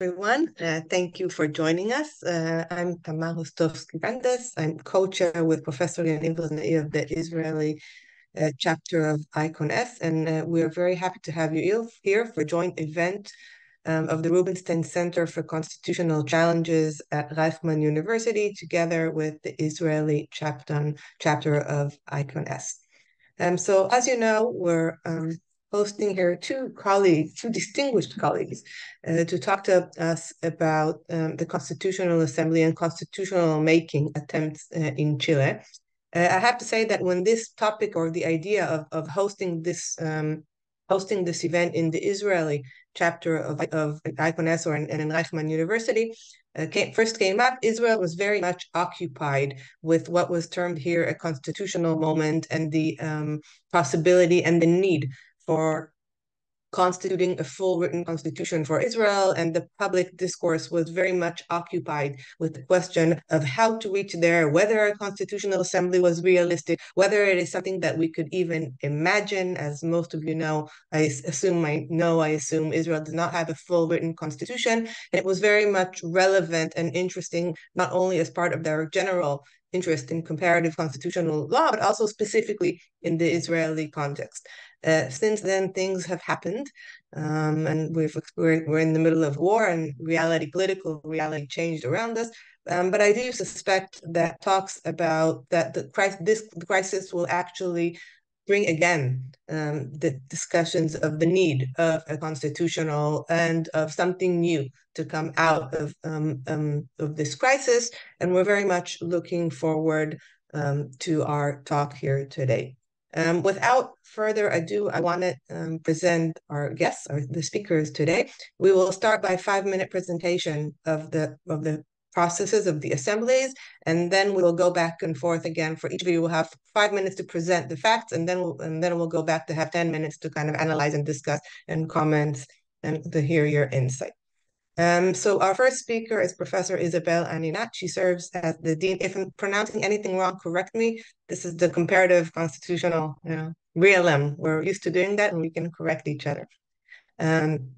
everyone. Uh, thank you for joining us. Uh, I'm Tamar Hostovsky Brandes. I'm co-chair with Professor Yaniv Roznai of the Israeli uh, chapter of ICON-S, and uh, we're very happy to have you here for a joint event um, of the Rubinstein Center for Constitutional Challenges at Reichman University, together with the Israeli chapter, chapter of ICON-S. Um, so as you know, we're um, hosting here two colleagues, two distinguished colleagues, uh, to talk to us about um, the Constitutional Assembly and constitutional making attempts uh, in Chile. Uh, I have to say that when this topic or the idea of, of hosting this um, hosting this event in the Israeli chapter of, of ICON-S or in, in Reichman University uh, came, first came up, Israel was very much occupied with what was termed here a constitutional moment and the um, possibility and the need for constituting a full written constitution for Israel, and the public discourse was very much occupied with the question of how to reach there, whether a constitutional assembly was realistic, whether it is something that we could even imagine. As most of you know, I assume I know, I assume Israel does not have a full written constitution. And it was very much relevant and interesting, not only as part of their general interest in comparative constitutional law, but also specifically in the Israeli context. Uh, since then, things have happened, um, and we've we're, we're in the middle of war, and reality, political reality, changed around us. Um, but I do suspect that talks about that the crisis, this crisis will actually bring again um, the discussions of the need of a constitutional and of something new to come out of um, um, of this crisis, and we're very much looking forward um, to our talk here today. Um, without further ado, I want to um, present our guests, or the speakers today. We will start by five-minute presentation of the of the processes of the assemblies, and then we will go back and forth again. For each of you, we'll have five minutes to present the facts, and then we'll, and then we'll go back to have ten minutes to kind of analyze and discuss and comments and to hear your insight. Um, so our first speaker is Professor Isabel Aninat. She serves as the dean. If I'm pronouncing anything wrong, correct me. This is the comparative constitutional you know. We're used to doing that, and we can correct each other. Um,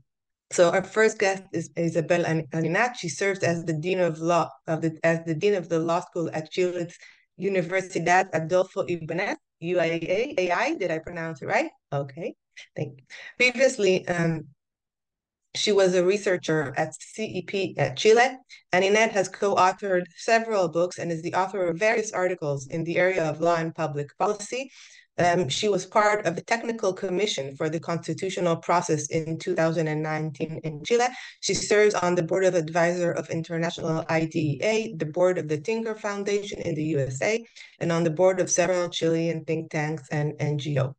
so our first guest is Isabel Aninat. She serves as the dean of law of the as the dean of the law school at Chile's Universidad Adolfo Ibáñez, UIA. AI, did I pronounce it right? Okay, thank you. Previously, um, she was a researcher at CEP at Chile, Aninat has co-authored several books and is the author of various articles in the area of law and public policy. Um, she was part of the technical commission for the constitutional process in 2019 in Chile. She serves on the board of advisor of International IDEA, the board of the Tinker Foundation in the USA, and on the board of several Chilean think tanks and NGO.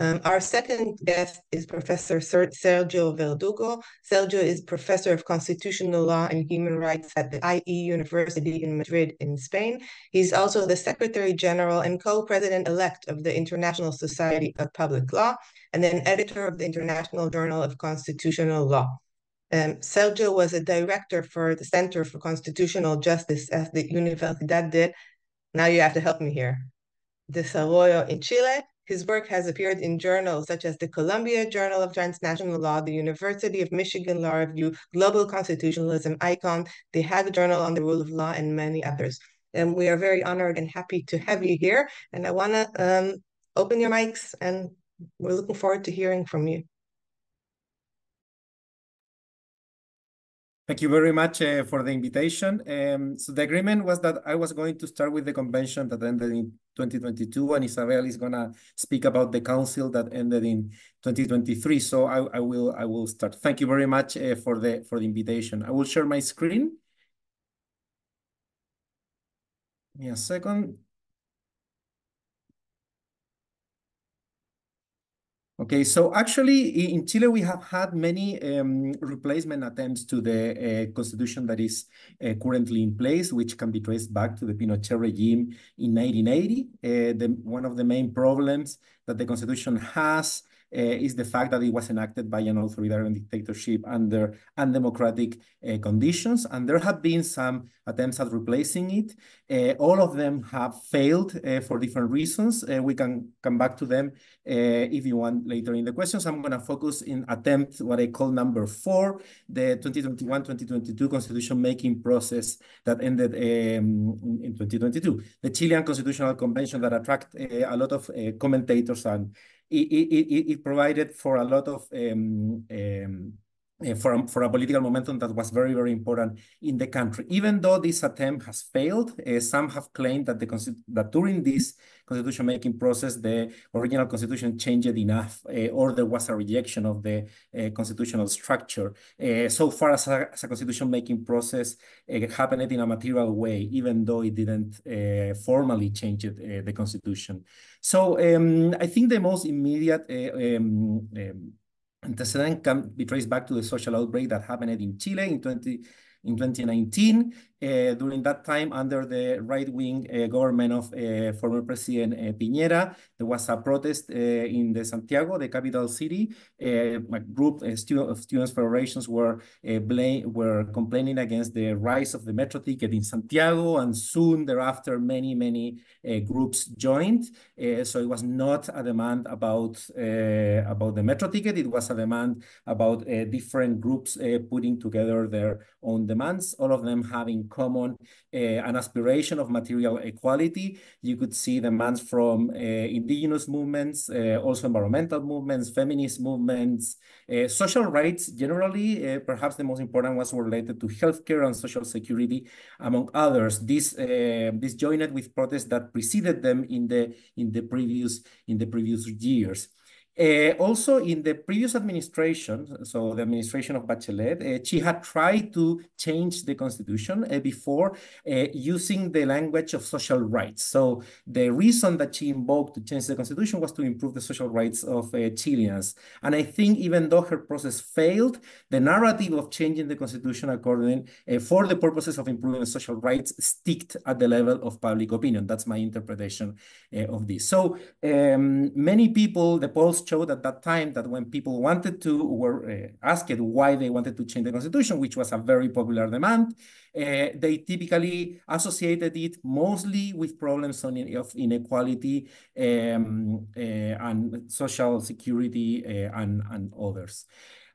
Um, our second guest is Professor Sergio Verdugo. Sergio is Professor of Constitutional Law and Human Rights at the IE University in Madrid in Spain. He's also the Secretary General and co-president-elect of the International Society of Public Law and then editor of the International Journal of Constitutional Law. Um, Sergio was a director for the Center for Constitutional Justice at the Universidad de, now you have to help me here, Desarrollo in Chile, his work has appeared in journals such as the Columbia Journal of Transnational Law, the University of Michigan Law Review, Global Constitutionalism, ICON, the Hague Journal on the Rule of Law, and many others. And we are very honored and happy to have you here. And I want to um, open your mics, and we're looking forward to hearing from you. Thank you very much uh, for the invitation. Um, so the agreement was that I was going to start with the convention that ended in 2022, and Isabel is gonna speak about the council that ended in 2023. So I, I will I will start. Thank you very much uh, for the for the invitation. I will share my screen. Give me a second. Okay, so actually in Chile, we have had many um, replacement attempts to the uh, constitution that is uh, currently in place, which can be traced back to the Pinochet regime in 1980. Uh, the, one of the main problems that the Constitution has is the fact that it was enacted by an authoritarian dictatorship under undemocratic uh, conditions. And there have been some attempts at replacing it. Uh, all of them have failed for different reasons. we can come back to them if you want later in the questions. I'm going to focus in attempt what I call number four, the 2021-2022 constitution making process that ended um, in 2022. The Chilean Constitutional Convention that attracted a lot of commentators and it, it, it provided for a lot of um, um, uh, for, for a political momentum that was very, very important in the country. Even though this attempt has failed, uh, some have claimed that, the that during this constitution-making process, the original constitution changed enough, uh, or there was a rejection of the uh, constitutional structure. So far as a, as a constitution-making process, it happened in a material way, even though it didn't formally change it, the constitution. So um, I think the most immediate um, um, antecedent can be traced back to the social outbreak that happened in Chile in 20, in 2019. Uh, during that time, under the right-wing uh, government of uh, former President uh, Piñera, there was a protest uh, in the Santiago, the capital city. Uh, a group student, of students federations were blame, were complaining against the rise of the metro ticket in Santiago, and soon thereafter, many many groups joined. so it was not a demand about about the metro ticket; it was a demand about different groups putting together their own demands. All of them having common uh, an aspiration of material equality. You could see demands from uh, indigenous movements, uh, also environmental movements, feminist movements, social rights generally. perhaps the most important ones were related to healthcare and social security, among others. This this joined with protests that preceded them in the in the previous in the previous years. Uh, also, in the previous administration, so the administration of Bachelet, uh, she had tried to change the constitution uh, before using the language of social rights. So the reason that she invoked to change the constitution was to improve the social rights of Chileans. And I think even though her process failed, the narrative of changing the constitution according for the purposes of improving social rights sticked at the level of public opinion. That's my interpretation of this. So um, many people, the polls showed at that time that when people wanted to, were uh, asked why they wanted to change the constitution, which was a very popular demand, uh, they typically associated it mostly with problems on, of inequality um, uh, and social security uh, and, and others.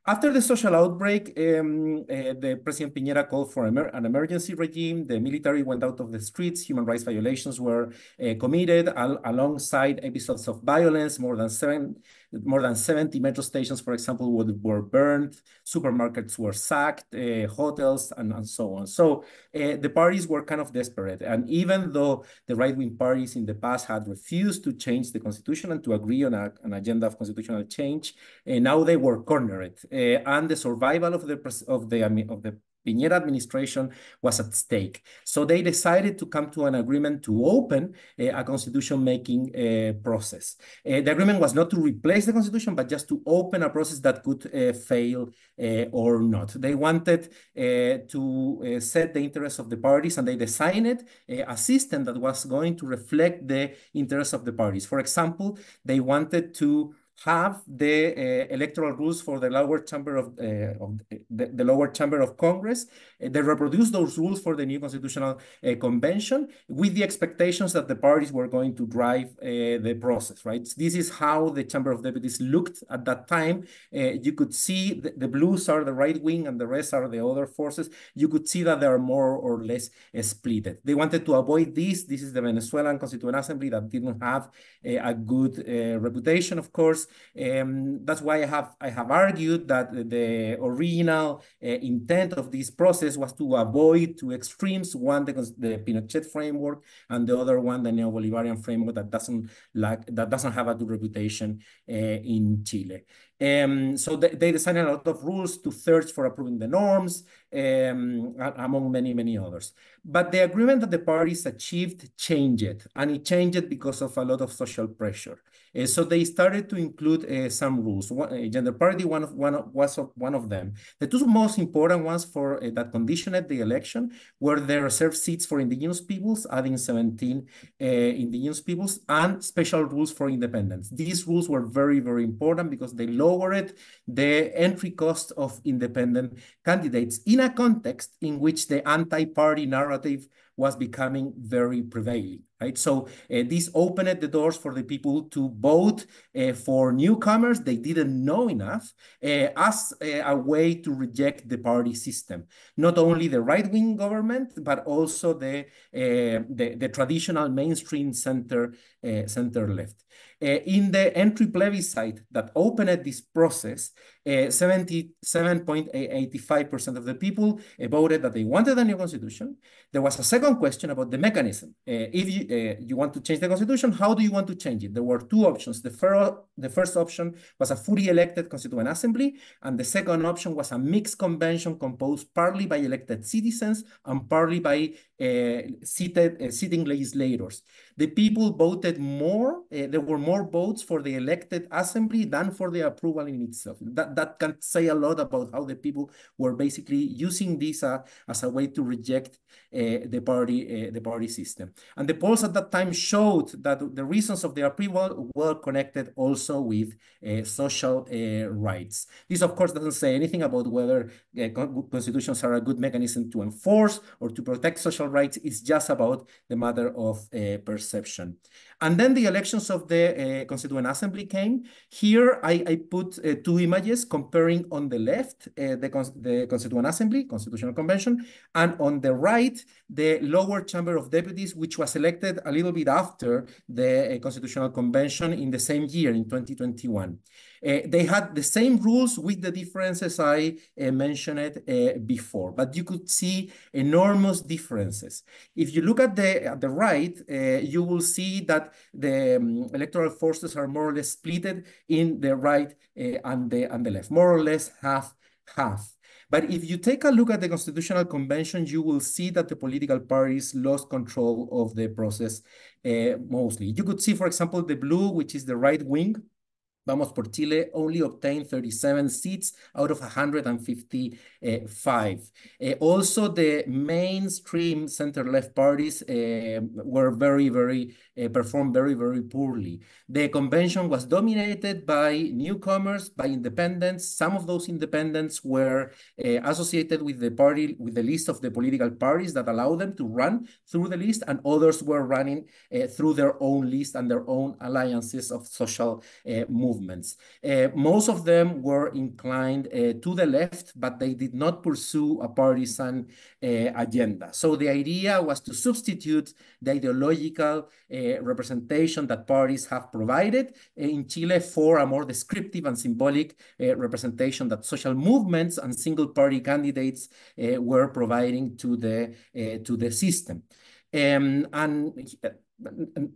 After the social outbreak, um, uh, the President Piñera called for emer an emergency regime. The military went out of the streets. Human rights violations were uh, committed al alongside episodes of violence. More than seven more than 70 metro stations, for example, were burned, supermarkets were sacked, uh, hotels, and, and so on. So uh, the parties were kind of desperate. And even though the right-wing parties in the past had refused to change the constitution and to agree on a, an agenda of constitutional change, uh, now they were cornered. And the survival of the, of the, of the Piñera administration was at stake. So they decided to come to an agreement to open uh, a constitution-making uh, process. Uh, the agreement was not to replace the constitution, but just to open a process that could fail or not. They wanted to set the interests of the parties, and they designed a system that was going to reflect the interests of the parties. For example, they wanted to have the uh, electoral rules for the lower chamber of, uh, of the, the, lower chamber of Congress. Uh, they reproduced those rules for the new constitutional uh, convention with the expectations that the parties were going to drive uh, the process, right? This is how the Chamber of Deputies looked at that time. Uh, you could see the, the, blues are the right wing and the rest are the other forces. You could see that they are more or less split. They wanted to avoid this. This is the Venezuelan Constituent Assembly that didn't have a good reputation, of course. Um, that's why I have I have argued that the original uh, intent of this process was to avoid two extremes: one the, the Pinochet framework, and the other one the neo-Bolivarian framework that doesn't like that doesn't have a good reputation uh, in Chile. Um, so they, they designed a lot of rules, to search for approving the norms, um, among many, many others. But the agreement that the parties achieved changed, and it changed because of a lot of social pressure. Uh, so they started to include uh, some rules. One, uh, gender parity one of, one of, was one of them. The two most important ones for uh, that conditioned the election were the reserved seats for indigenous peoples, adding 17 uh, indigenous peoples, and special rules for independence. These rules were very, very important because they lowered the entry cost of independent candidates in a context in which the anti-party narrative was becoming very prevailing right? So uh, this opened the doors for the people to vote uh, for newcomers they didn't know enough uh, as a way to reject the party system. Not only the right-wing government, but also the, the, the, traditional mainstream center, center left. In the entry plebiscite that opened this process, 77.85% of the people voted that they wanted a new constitution. There was a second question about the mechanism. if you, uh, you want to change the constitution, how do you want to change it? There were two options. The, fir the first option was a fully elected constituent assembly, and the second option was a mixed convention composed partly by elected citizens and partly by uh, seated, uh, sitting legislators. The people voted more, uh, there were more votes for the elected assembly than for the approval in itself. That, that can say a lot about how the people were basically using this uh, as a way to reject uh, the party uh, the party system. And the polls at that time showed that the reasons of the approval were connected also with uh, social rights. This, of course, doesn't say anything about whether constitutions are a good mechanism to enforce or to protect social rights. It's just about the matter of perception perception. And then the elections of the uh, Constituent Assembly came. Here I, I put uh, two images comparing on the left uh, the, Cons the Constituent Assembly, Constitutional Convention, and on the right, the lower chamber of deputies, which was elected a little bit after the Constitutional Convention in the same year, in 2021. Uh, they had the same rules with the differences I mentioned before, but you could see enormous differences. If you look at the, at the right, you will see that the um, electoral forces are more or less split in the right and, the, and the left, more or less half, half. But if you take a look at the Constitutional Convention, you will see that the political parties lost control of the process uh, mostly. You could see, for example, the blue, which is the right wing, Vamos por Chile only obtained 37 seats out of 155. Uh, also, the mainstream center-left parties uh, were very, very, uh, performed very, very poorly. The convention was dominated by newcomers, by independents. Some of those independents were associated with the party, with the list of the political parties that allow them to run through the list, and others were running through their own list and their own alliances of social movements movements. Uh, most of them were inclined uh, to the left, but they did not pursue a partisan uh, agenda. So the idea was to substitute the ideological uh, representation that parties have provided uh, in Chile for a more descriptive and symbolic representation that social movements and single party candidates were providing to the, to the system. Um, and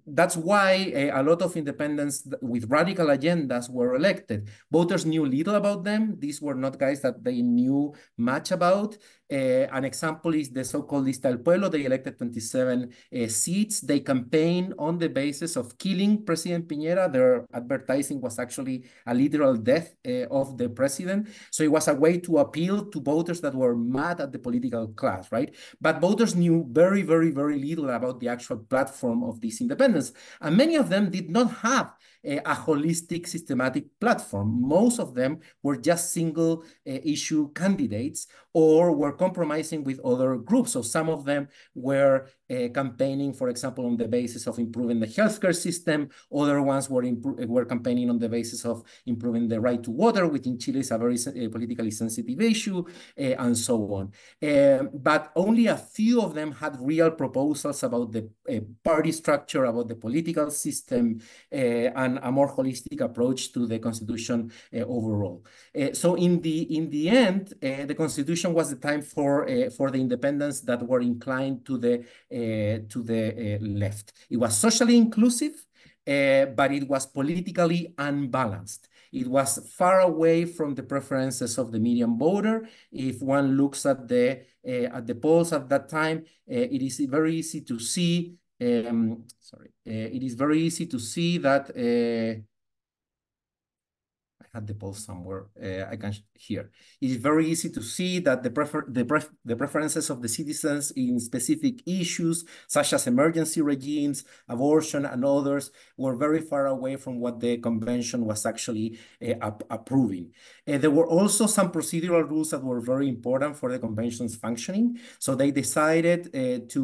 that's why a, a, lot of independents with radical agendas were elected. Voters knew little about them. These were not guys that they knew much about. Uh, an example is the so-called Lista del Pueblo. They elected 27 uh, seats. They campaigned on the basis of killing President Piñera. Their advertising was actually a literal death uh, of the president. So it was a way to appeal to voters that were mad at the political class, right? But voters knew very, very, very little about the actual platform of this independence. And many of them did not have a, holistic, systematic platform. Most of them were just single uh, issue candidates or were compromising with other groups. So some of them were uh, campaigning, for example, on the basis of improving the healthcare system. Other ones were were campaigning on the basis of improving the right to water, which in Chile is a very uh, politically sensitive issue, and so on. But only a few of them had real proposals about the party structure, about the political system, uh, a more holistic approach to the constitution uh, overall. so in the in the end, the constitution was the time for uh, for the independents that were inclined to the uh, to the uh, left. It was socially inclusive. uh, but it was politically unbalanced. It was far away from the preferences of the median voter. If one looks at the uh, at the polls at that time, uh, it is very easy to see. Um, sorry, uh, it is very easy to see that uh, had the poll somewhere. Uh, I can hear. It is very easy to see that the, prefer the, pref the preferences of the citizens in specific issues, such as emergency regimes, abortion, and others, were very far away from what the convention was actually uh, approving. Uh, there were also some procedural rules that were very important for the convention's functioning. So they decided uh, to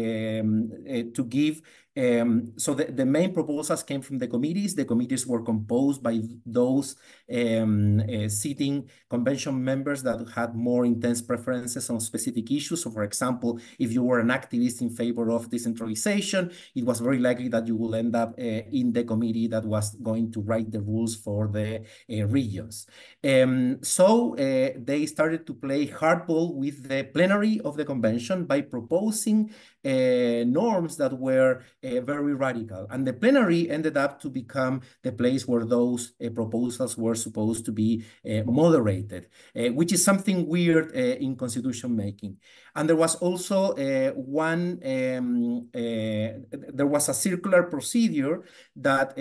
um, uh, to give um, so the, the main proposals came from the committees. The committees were composed by those um, uh, sitting convention members that had more intense preferences on specific issues. So for example, if you were an activist in favor of decentralization, it was very likely that you will end up uh, in the committee that was going to write the rules for the uh, regions. Um, so uh, they started to play hardball with the plenary of the convention by proposing norms that were uh, very radical. And the plenary ended up to become the place where those uh, proposals were supposed to be moderated, which is something weird in constitution making. And there was also one, um, there was a circular procedure that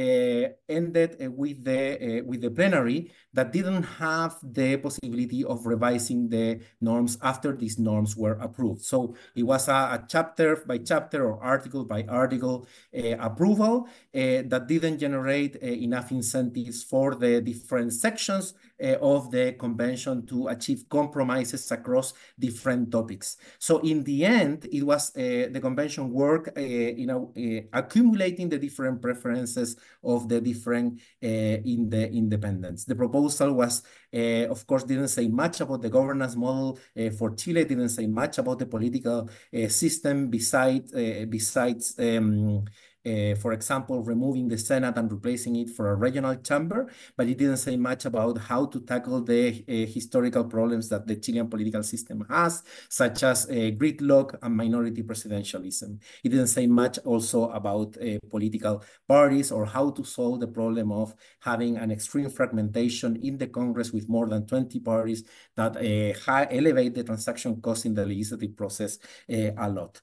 ended with the with the plenary that didn't have the possibility of revising the norms after these norms were approved. So it was a, a chapter by chapter or article by article uh, approval uh, that didn't generate uh, enough incentives for the different sections uh, Uh, of the convention to achieve compromises across different topics. So in the end, it was uh, the convention work, uh, you know, uh, accumulating the different preferences of the different uh, in the independents. The proposal was, of course, didn't say much about the governance model for Chile, didn't say much about the political system besides besides um, uh, for example, removing the Senate and replacing it for a regional chamber, but it didn't say much about how to tackle the uh, historical problems that the Chilean political system has, such as uh, gridlock and minority presidentialism. It didn't say much also about uh, political parties or how to solve the problem of having an extreme fragmentation in the Congress with more than 20 parties that uh, elevate the transaction cost in the legislative process uh, a lot.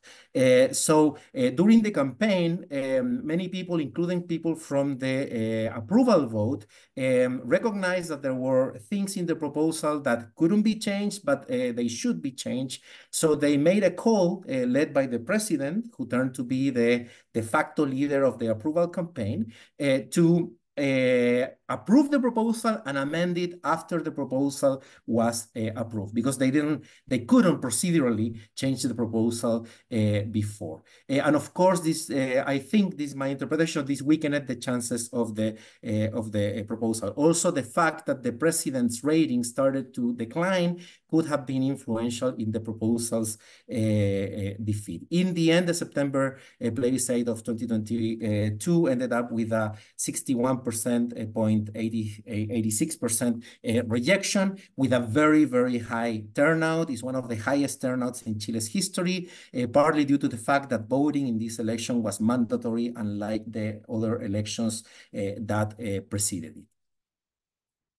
so during the campaign, um, many people, including people from the uh, approval vote, um, recognized that there were things in the proposal that couldn't be changed, but uh, they should be changed. So they made a call uh, led by the president, who turned to be the de facto leader of the approval campaign, uh, to uh, approve the proposal and amend it after the proposal was uh, approved because they didn't, they couldn't procedurally change the proposal uh, before. Uh, and of course, this, uh, I think this my interpretation, this weakened the chances of the uh, of the proposal. Also, the fact that the president's rating started to decline could have been influential in the proposal's defeat. In the end, the September plebiscite of 2022 ended up with a 61% point 0.86% uh, rejection with a very, very high turnout. It's one of the highest turnouts in Chile's history, uh, partly due to the fact that voting in this election was mandatory, unlike the other elections uh, that preceded it.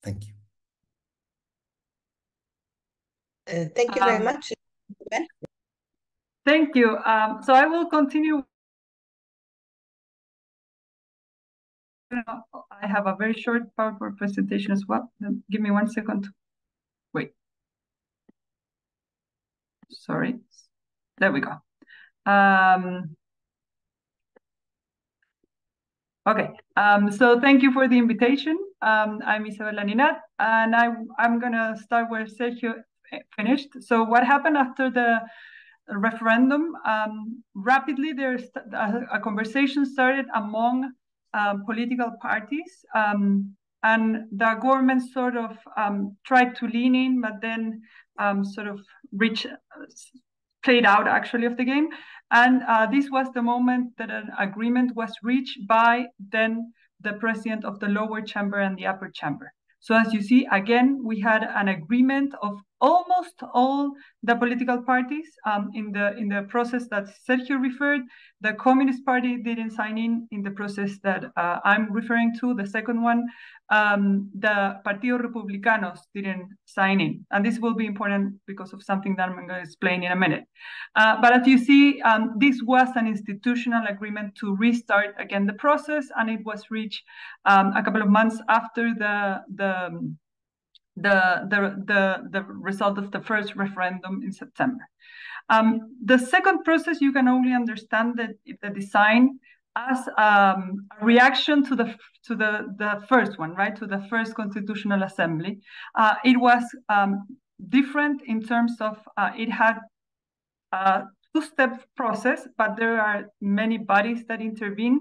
Thank you. Uh, thank you very um, much. Thank you. Um, so I will continue I have a very short PowerPoint presentation as well. Give me one second. Wait. Sorry. There we go. Um, okay. Um, so thank you for the invitation. Um, I'm Isabel Aninat, and I, I'm going to start where Sergio finished. So what happened after the referendum? Um, rapidly, there's a, a conversation started among um, political parties. Um, and the government sort of um, tried to lean in, but then um, sort of reach, played out actually of the game. And uh, this was the moment that an agreement was reached by then the president of the lower chamber and the upper chamber. So as you see, again, we had an agreement of almost all the political parties um, in the in the process that Sergio referred. The Communist Party didn't sign in in the process that uh, I'm referring to. The second one, um, the Partido Republicanos didn't sign in, and this will be important because of something that I'm going to explain in a minute. Uh, but as you see, um, this was an institutional agreement to restart again the process, and it was reached um, a couple of months after the the the, the, the, the result of the first referendum in September. Um, the second process, you can only understand the, the design as um, a reaction to the to the the first one, right? To the first constitutional assembly. Uh, it was um, different in terms of uh, it had a two-step process, but there are many bodies that intervene.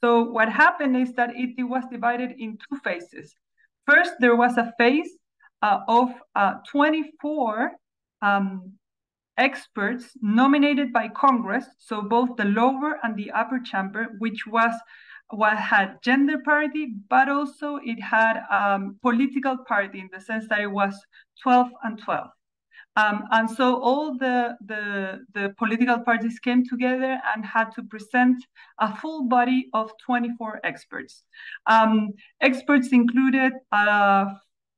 So what happened is that it, it was divided in two phases. First, there was a phase uh, of uh, 24 um, experts nominated by Congress, so both the lower and the upper chamber, which was what had gender parity, but also it had um, political party in the sense that it was 12 and 12. Um, and so all the, the, the, political parties came together and had to present a full body of 24 experts. Um, experts included uh,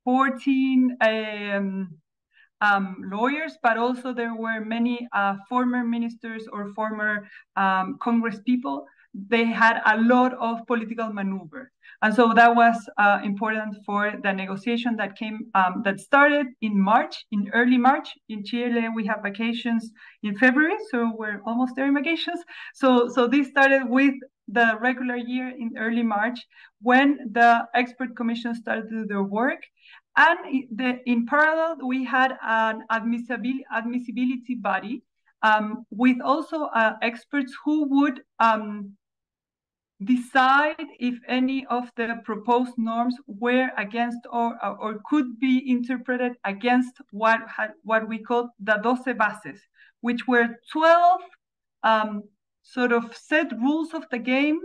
14 um, um, lawyers, but also there were many uh, former ministers or former um, Congress people. They had a lot of political maneuver. And so that was uh, important for the negotiation that came, um, that started in March, in early March. In Chile, we have vacations in February, so we're almost there in vacations. So, so this started with the regular year in early March when the expert commission started their work. And the, in parallel, we had an admissibility, admissibility body um, with also uh, experts who would um, decide if any of the proposed norms were against or, or could be interpreted against what, had, what we call the doce bases, which were 12 um, sort of set rules of the game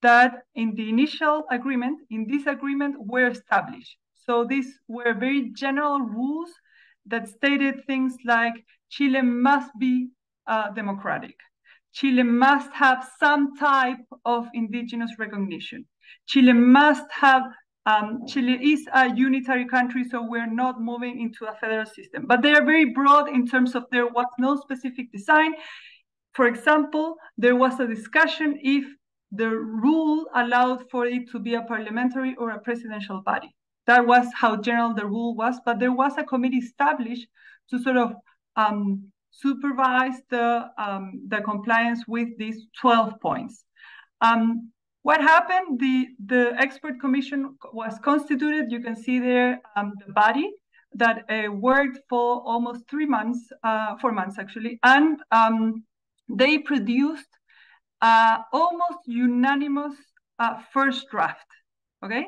that in the initial agreement, in this agreement, were established. So these were very general rules that stated things like Chile must be uh, democratic. Chile must have some type of indigenous recognition. Chile must have, um, Chile is a unitary country, so we're not moving into a federal system. But they are very broad in terms of there was no specific design. For example, there was a discussion if the rule allowed for it to be a parliamentary or a presidential body. That was how general the rule was, but there was a committee established to sort of um, supervise the, um, the compliance with these 12 points. Um, what happened? The, the expert commission was constituted. You can see there um, the body that uh, worked for almost three months, uh, four months actually, and um, they produced uh, almost unanimous uh, first draft. Okay,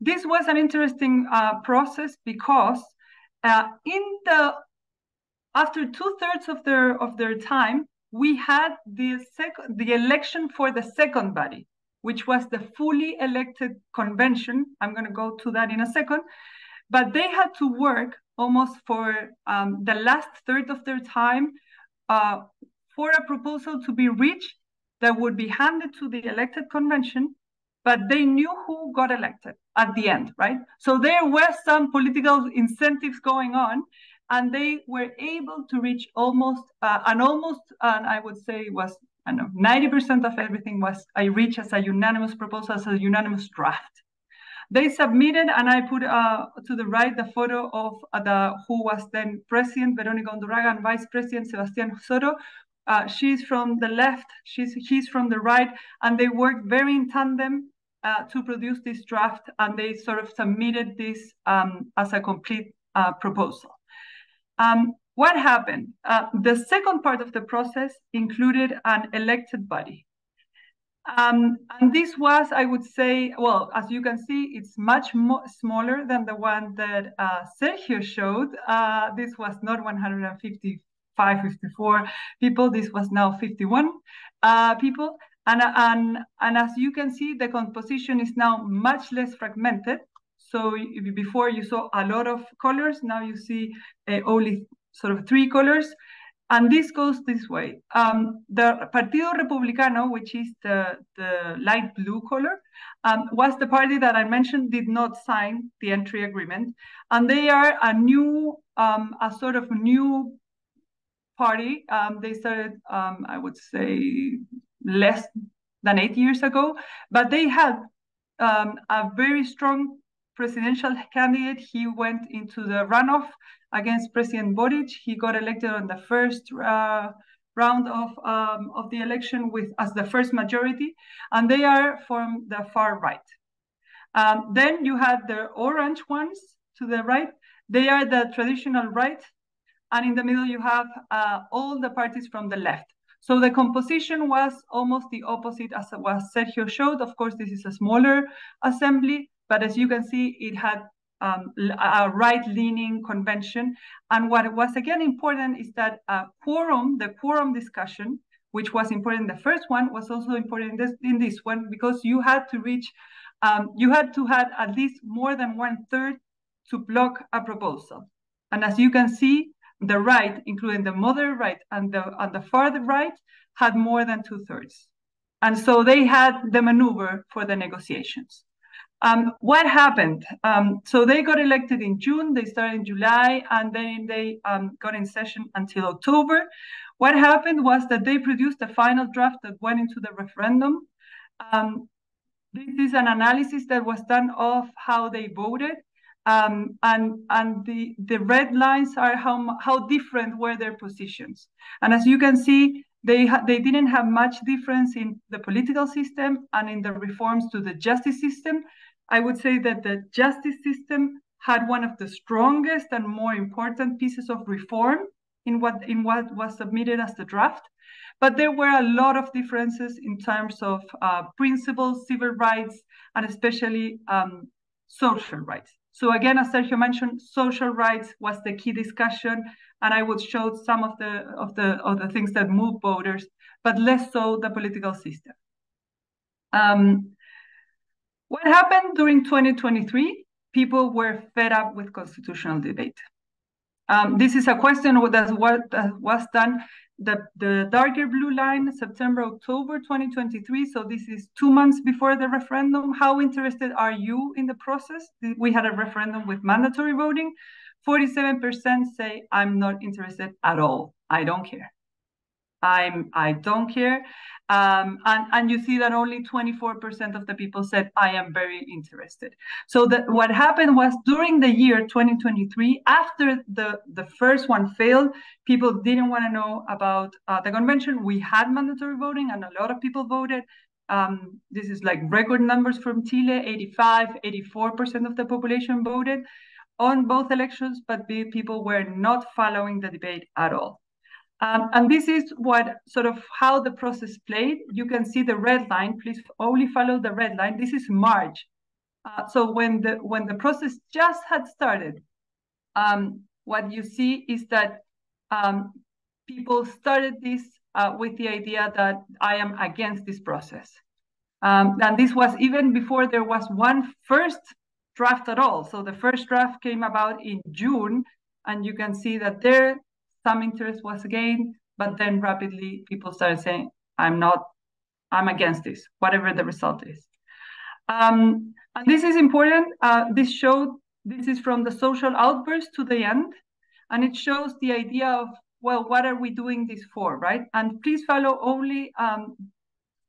this was an interesting uh, process because uh, in the after two thirds of their of their time, we had the second the election for the second body, which was the fully elected convention. I'm going to go to that in a second, but they had to work almost for um, the last third of their time uh, for a proposal to be reached that would be handed to the elected convention but they knew who got elected at the end, right? So there were some political incentives going on, and they were able to reach almost uh, and almost, and I would say was I know 90% of everything was I reached as a unanimous proposal, as a unanimous draft. They submitted, and I put uh, to the right the photo of the who was then President Veronica Undurraga and Vice President Sebastián Soto, uh, she's from the left, she's he's from the right, and they worked very in tandem uh, to produce this draft, and they sort of submitted this um, as a complete uh, proposal. Um, what happened? Uh, the second part of the process included an elected body. Um, and this was, I would say, well, as you can see, it's much more smaller than the one that uh, Sergio showed. Uh, this was not 155, 54 people. This was now 51 uh, people. And, and, and as you can see, the composition is now much less fragmented. So before you saw a lot of colors, now you see uh, only sort of three colors. And this goes this way. Um, the Partido Republicano, which is the, the light blue color, um, was the party that I mentioned did not sign the entry agreement. And they are a new, um, a sort of new party. Um, they started, um, I would say, less than eight years ago, but they had um, a very strong presidential candidate. He went into the runoff against President Boric. He got elected on the first uh, round of um, of the election with as the first majority, and they are from the far right. Um, then you have the orange ones to the right. They are the traditional right, and in the middle you have uh, all the parties from the left. So the composition was almost the opposite as what Sergio showed. Of course, this is a smaller assembly, but as you can see, it had um, a right-leaning convention. And what was again important is that uh, quorum, the quorum discussion, which was important in the first one, was also important in this, in this one because you had to reach, um, you had to have at least more than one third to block a proposal. And as you can see, the right, including the moderate right and the, and the far right, had more than two thirds. And so they had the maneuver for the negotiations. Um, what happened? Um, so they got elected in June, they started in July, and then they um, got in session until October. What happened was that they produced a final draft that went into the referendum. Um, this is an analysis that was done of how they voted. Um, and and the, the red lines are how, how different were their positions. And as you can see, they, they didn't have much difference in the political system and in the reforms to the justice system. I would say that the justice system had one of the strongest and more important pieces of reform in what in what was submitted as the draft. But there were a lot of differences in terms of uh, principles, civil rights, and especially um, social rights. So again, as Sergio mentioned, social rights was the key discussion, and I would show some of the of the of the things that move voters, but less so the political system. Um, what happened during 2023? People were fed up with constitutional debate. Um, this is a question that was done the, the darker blue line, September, October 2023. So this is two months before the referendum. How interested are you in the process? We had a referendum with mandatory voting. 47% say, I'm not interested at all. I don't care. I'm I don't care. Um, and, and you see that only 24% of the people said, I am very interested. So that what happened was during the year 2023, after the, the first one failed, people didn't want to know about uh, the convention. We had mandatory voting and a lot of people voted. Um, this is like record numbers from Chile, 85, 84% of the population voted on both elections, but people were not following the debate at all. Um, and this is what sort of how the process played. You can see the red line. Please only follow the red line. This is March. Uh, so when the when the process just had started, um, what you see is that um, people started this uh, with the idea that I am against this process. Um, and this was even before there was one first draft at all. So the first draft came about in June, and you can see that there some interest was gained, but then rapidly people started saying, I'm not, I'm against this, whatever the result is. Um, and this is important. Uh, this showed, this is from the social outburst to the end. And it shows the idea of, well, what are we doing this for, right? And please follow only, um,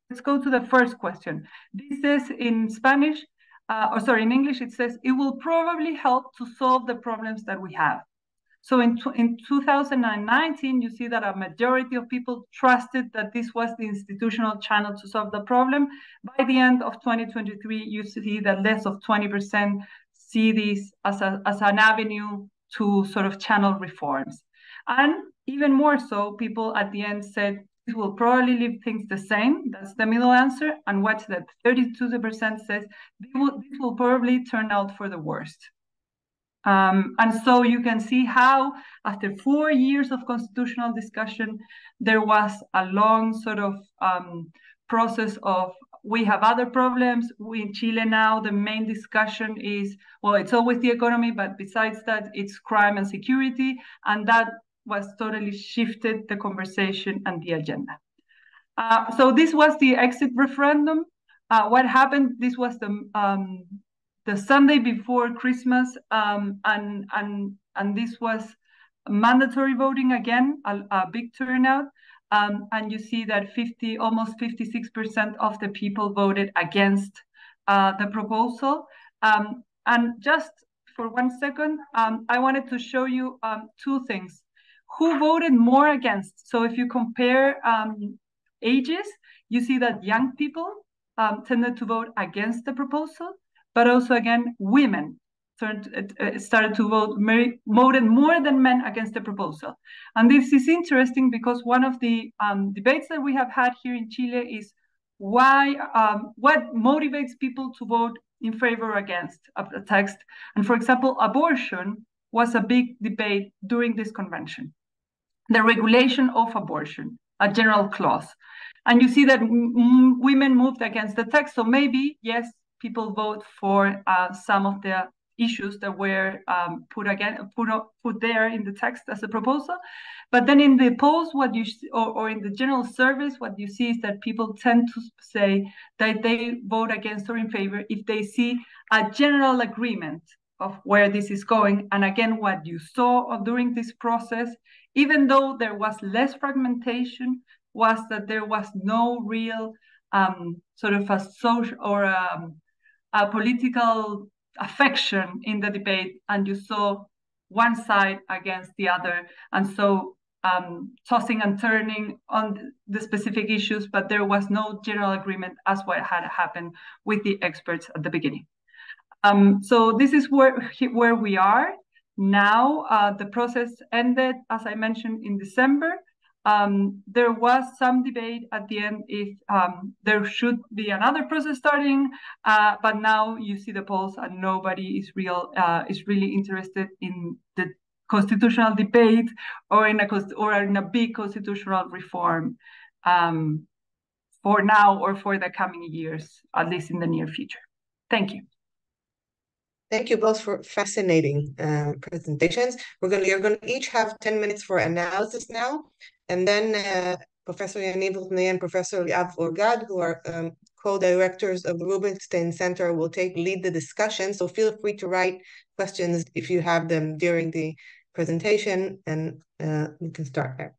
let's go to the first question. This says in Spanish, uh, or sorry, in English, it says, it will probably help to solve the problems that we have. So in, in 2019, you see that a majority of people trusted that this was the institutional channel to solve the problem. By the end of 2023, you see that less of 20% see this as, a, as an avenue to sort of channel reforms. And even more so, people at the end said, it will probably leave things the same. That's the middle answer. And what's that 32% says, this will, this will probably turn out for the worst. Um, and so you can see how, after four years of constitutional discussion, there was a long sort of um, process of we have other problems. We, in Chile now, the main discussion is, well, it's always the economy, but besides that, it's crime and security. And that was totally shifted the conversation and the agenda. Uh, so this was the exit referendum. Uh, what happened? This was the um, the Sunday before Christmas, um, and and and this was mandatory voting again, a, a big turnout. Um, and you see that 50, almost 56% of the people voted against uh, the proposal. Um, and just for one second, um, I wanted to show you um, two things. Who voted more against? So if you compare um, ages, you see that young people tended to vote against the proposal, but also again, women started to vote more than men against the proposal. And this is interesting because one of the um, debates that we have had here in Chile is why, um, what motivates people to vote in favor or against a text. And for example, abortion was a big debate during this convention. The regulation of abortion, a general clause. And you see that women moved against the text. So maybe, yes, people vote for uh, some of the issues that were um, put again put put there in the text as a proposal. But then in the polls what you or, or in the general surveys what you see is that people tend to say that they vote against or in favor if they see a general agreement of where this is going. And again what you saw during this process even though there was less fragmentation was that there was no real um, sort of a social or um, a political affection in the debate and you saw one side against the other. And so um, tossing and turning on the specific issues but there was no general agreement as what had happened with the experts at the beginning. Um, so this is where where we are. Now uh, the process ended as i mentioned in december um, there was some debate at the end if um, there should be another process starting, uh, but now you see the polls and nobody is real uh, is really interested in the constitutional debate or in a or in a big constitutional reform um, for now or for the coming years, at least in the near future. Thank you. Thank you both for fascinating uh, presentations. We're going to, you're to each have 10 minutes for analysis now. And then uh, Professor Yaniv Roznai and Professor Liav Orgad, who are um, co-directors of the Rubinstein Center, will take lead the discussion. So feel free to write questions if you have them during the presentation, and uh, we can start there.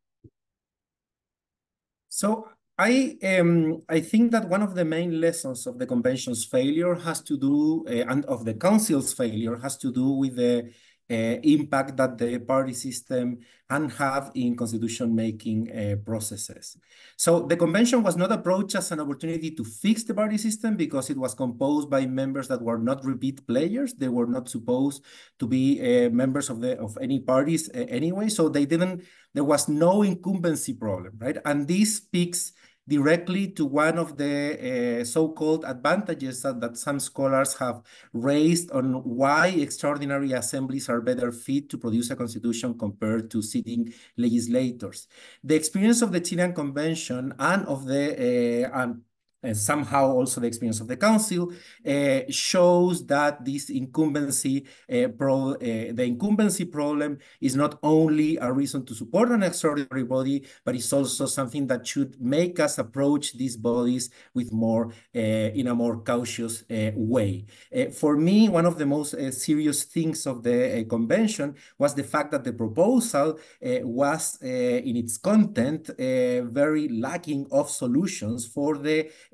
So I um I think that one of the main lessons of the convention's failure has to do uh, and of the council's failure has to do with the uh, impact that the party system can have in constitution-making uh, processes. So the convention was not approached as an opportunity to fix the party system because it was composed by members that were not repeat players. They were not supposed to be uh, members of the of any parties uh, anyway. So they didn't. There was no incumbency problem, right? And this speaks directly to one of the uh, so-called advantages that, that, some scholars have raised on why extraordinary assemblies are better fit to produce a constitution compared to sitting legislators. The experience of the Chilean Convention and of the uh, and and somehow also the experience of the council uh, shows that this incumbency uh, pro, uh, the incumbency problem is not only a reason to support an extraordinary body, but it's also something that should make us approach these bodies with more in a more cautious way. for me, one of the most serious things of the convention was the fact that the proposal was in its content very lacking of solutions for the uh,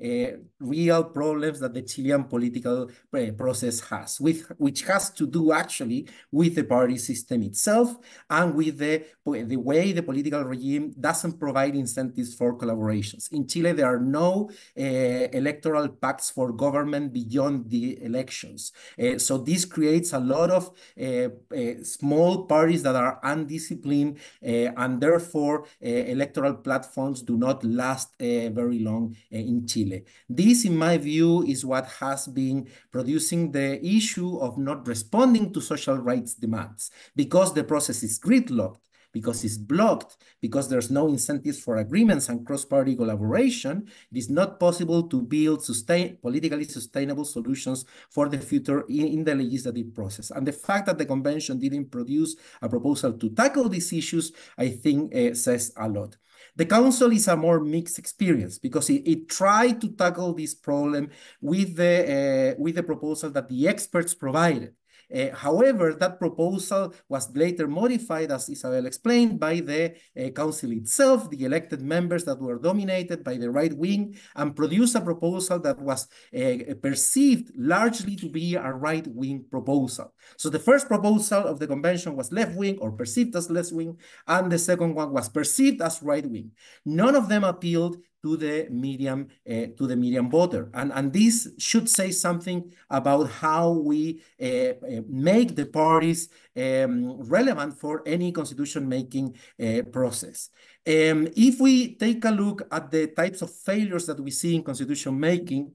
real problems that the Chilean political uh, process has, with, which has to do actually with the party system itself and with the, the way the political regime doesn't provide incentives for collaborations. In Chile, there are no uh, electoral pacts for government beyond the elections. Uh, so this creates a lot of uh, uh, small parties that are undisciplined and therefore electoral platforms do not last very long in Chile. Chile. This, in my view, is what has been producing the issue of not responding to social rights demands because the process is gridlocked because it's blocked, because there's no incentives for agreements and cross-party collaboration, it is not possible to build sustain politically sustainable solutions for the future in, in the legislative process. And the fact that the convention didn't produce a proposal to tackle these issues, I think uh, says a lot. The council is a more mixed experience because it, it tried to tackle this problem with the, uh, with the proposal that the experts provided. Uh, however, that proposal was later modified, as Isabel explained, by the uh, council itself, the elected members that were dominated by the right wing, and produced a proposal that was uh, perceived largely to be a right wing proposal. So the first proposal of the convention was left wing or perceived as left wing, and the second one was perceived as right wing. None of them appealed to the medium uh, to the medium voter and and this should say something about how we uh, make the parties um, relevant for any constitution making uh, process um, if we take a look at the types of failures that we see in constitution making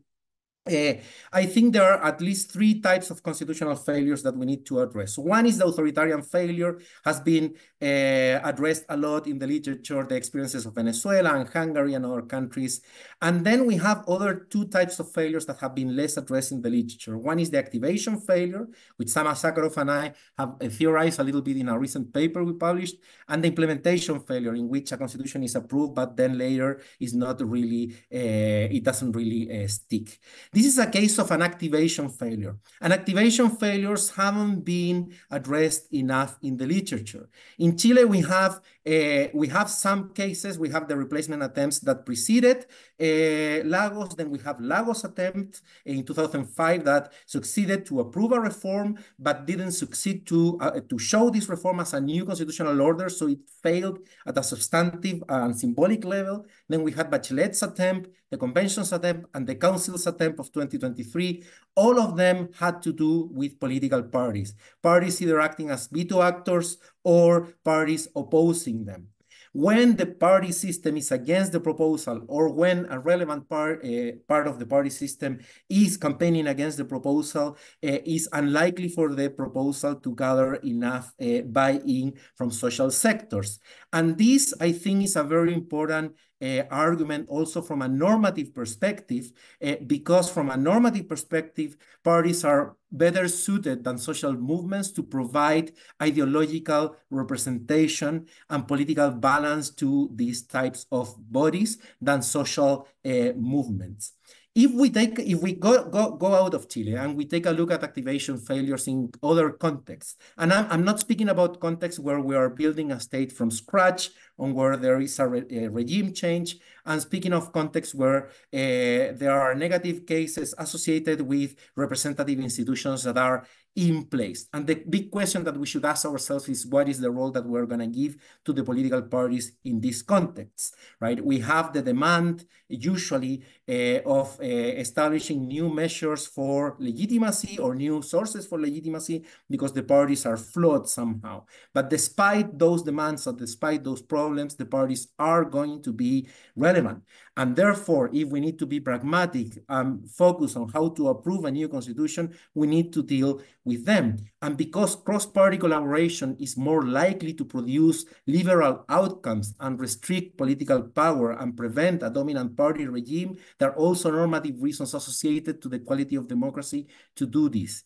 uh, I think there are at least three types of constitutional failures that we need to address. One is the authoritarian failure, has been uh, addressed a lot in the literature, the experiences of Venezuela and Hungary and other countries. And then we have other two types of failures that have been less addressed in the literature. One is the activation failure, which Sam Issacharoff and I have uh, theorized a little bit in a recent paper we published, and the implementation failure, in which a constitution is approved, but then later is not really, uh, it doesn't really uh, stick. This is a case of an activation failure. And activation failures haven't been addressed enough in the literature. Chile, we have uh, we have some cases. We have the replacement attempts that preceded uh, Lagos. Then we have Lagos attempt in 2005 that succeeded to approve a reform, but didn't succeed to uh, to show this reform as a new constitutional order. So it failed at a substantive and symbolic level. Then we had Bachelet's attempt, the convention's attempt, and the council's attempt of 2023. All of them had to do with political parties. Parties either acting as veto actors or parties opposing them when the party system is against the proposal or when a relevant part, uh, part of the party system is campaigning against the proposal, uh, is unlikely for the proposal to gather enough uh, buy-in from social sectors. And this, I think, is a very important uh, argument also from a normative perspective, uh, because from a normative perspective, parties are better suited than social movements to provide ideological representation and political balance to these types of bodies than social uh, movements. If we take, if we go, go, go out of Chile and we take a look at activation failures in other contexts, and I'm, I'm not speaking about contexts where we are building a state from scratch on where there is a, re a regime change, and speaking of contexts where uh, there are negative cases associated with representative institutions that are in place. And the big question that we should ask ourselves is what is the role that we're going to give to the political parties in this context, right? We have the demand usually uh, of uh, establishing new measures for legitimacy or new sources for legitimacy because the parties are flawed somehow. But despite those demands or despite those problems, the parties are going to be relevant. And therefore, if we need to be pragmatic and focus on how to approve a new constitution, we need to deal with them. And because cross-party collaboration is more likely to produce liberal outcomes and restrict political power and prevent a dominant party regime, there are also normative reasons associated to the quality of democracy to do this.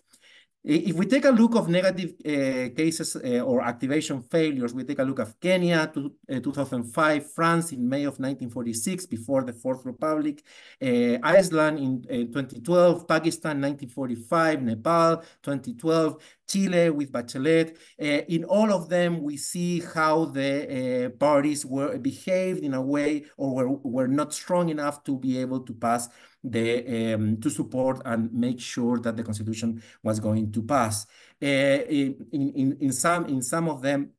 If we take a look of negative uh, cases uh, or activation failures, we take a look of Kenya, to, uh, 2005, France in May of 1946, before the Fourth Republic, Iceland in 2012, Pakistan 1945, Nepal 2012, Chile with Bachelet. in all of them, we see how the parties were behaved in a way or were, were not strong enough to be able to pass the um, to support and make sure that the constitution was going to pass. Uh, in, in, in some in some of them,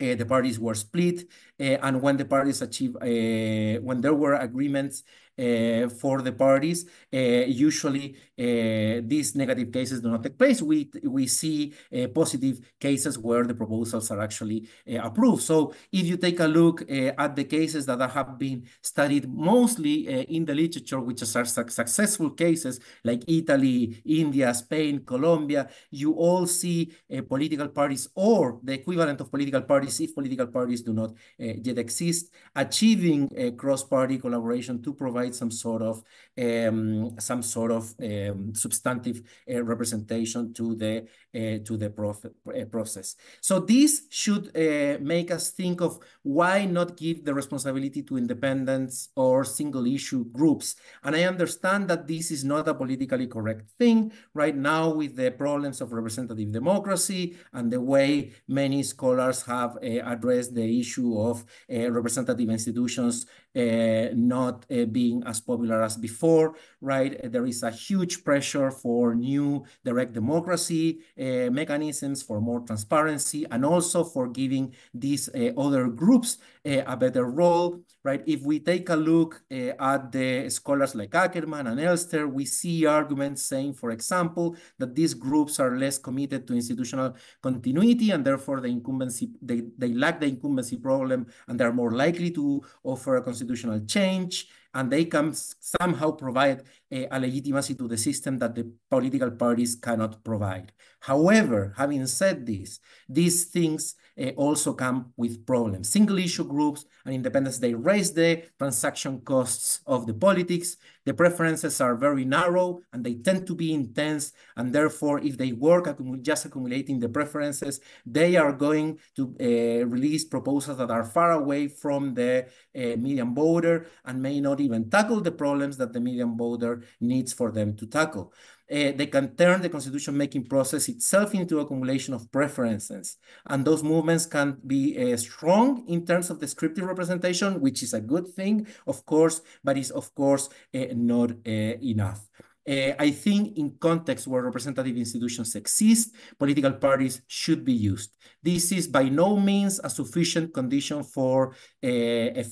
uh, the parties were split, uh, and when the parties achieved, uh, when there were agreements, uh, for the parties. Uh, usually, Eh, these negative cases do not take place. We we see uh, positive cases where the proposals are actually eh, approved. So, if you take a look at the cases that have been studied mostly in the literature, which are successful cases like Italy, India, Spain, Colombia, you all see political parties or the equivalent of political parties, if political parties do not yet exist, achieving cross-party collaboration to provide some sort of um, some sort of um, substantive uh, representation to the to the uh, process. So this should uh, make us think of why not give the responsibility to independents or single issue groups. And I understand that this is not a politically correct thing right now with the problems of representative democracy and the way many scholars have uh, addressed the issue of uh, representative institutions not being as popular as before, right? There is a huge pressure for new direct democracy uh, mechanisms, for more transparency, and also for giving these uh, other groups uh, a better role, right? If we take a look at the scholars like Ackerman and Elster, we see arguments saying, for example, that these groups are less committed to institutional continuity and therefore the incumbency, they, they lack the incumbency problem and they're more likely to offer a constitutional change and they can somehow provide a, a, legitimacy to the system that the political parties cannot provide. However, having said this, these things uh, also come with problems. Single issue groups and independents, they raise the transaction costs of the politics. The preferences are very narrow and they tend to be intense. And therefore, if they work just accumulating the preferences, they are going to uh, release proposals that are far away from the uh, median voter and may not even tackle the problems that the median voter needs for them to tackle uh, they can turn the constitution-making process itself into accumulation of preferences. And those movements can be uh, strong in terms of descriptive representation, which is a good thing, of course, but is, of course, uh, not enough. Uh, I think in contexts where representative institutions exist, political parties should be used. This is by no means a sufficient condition for, uh,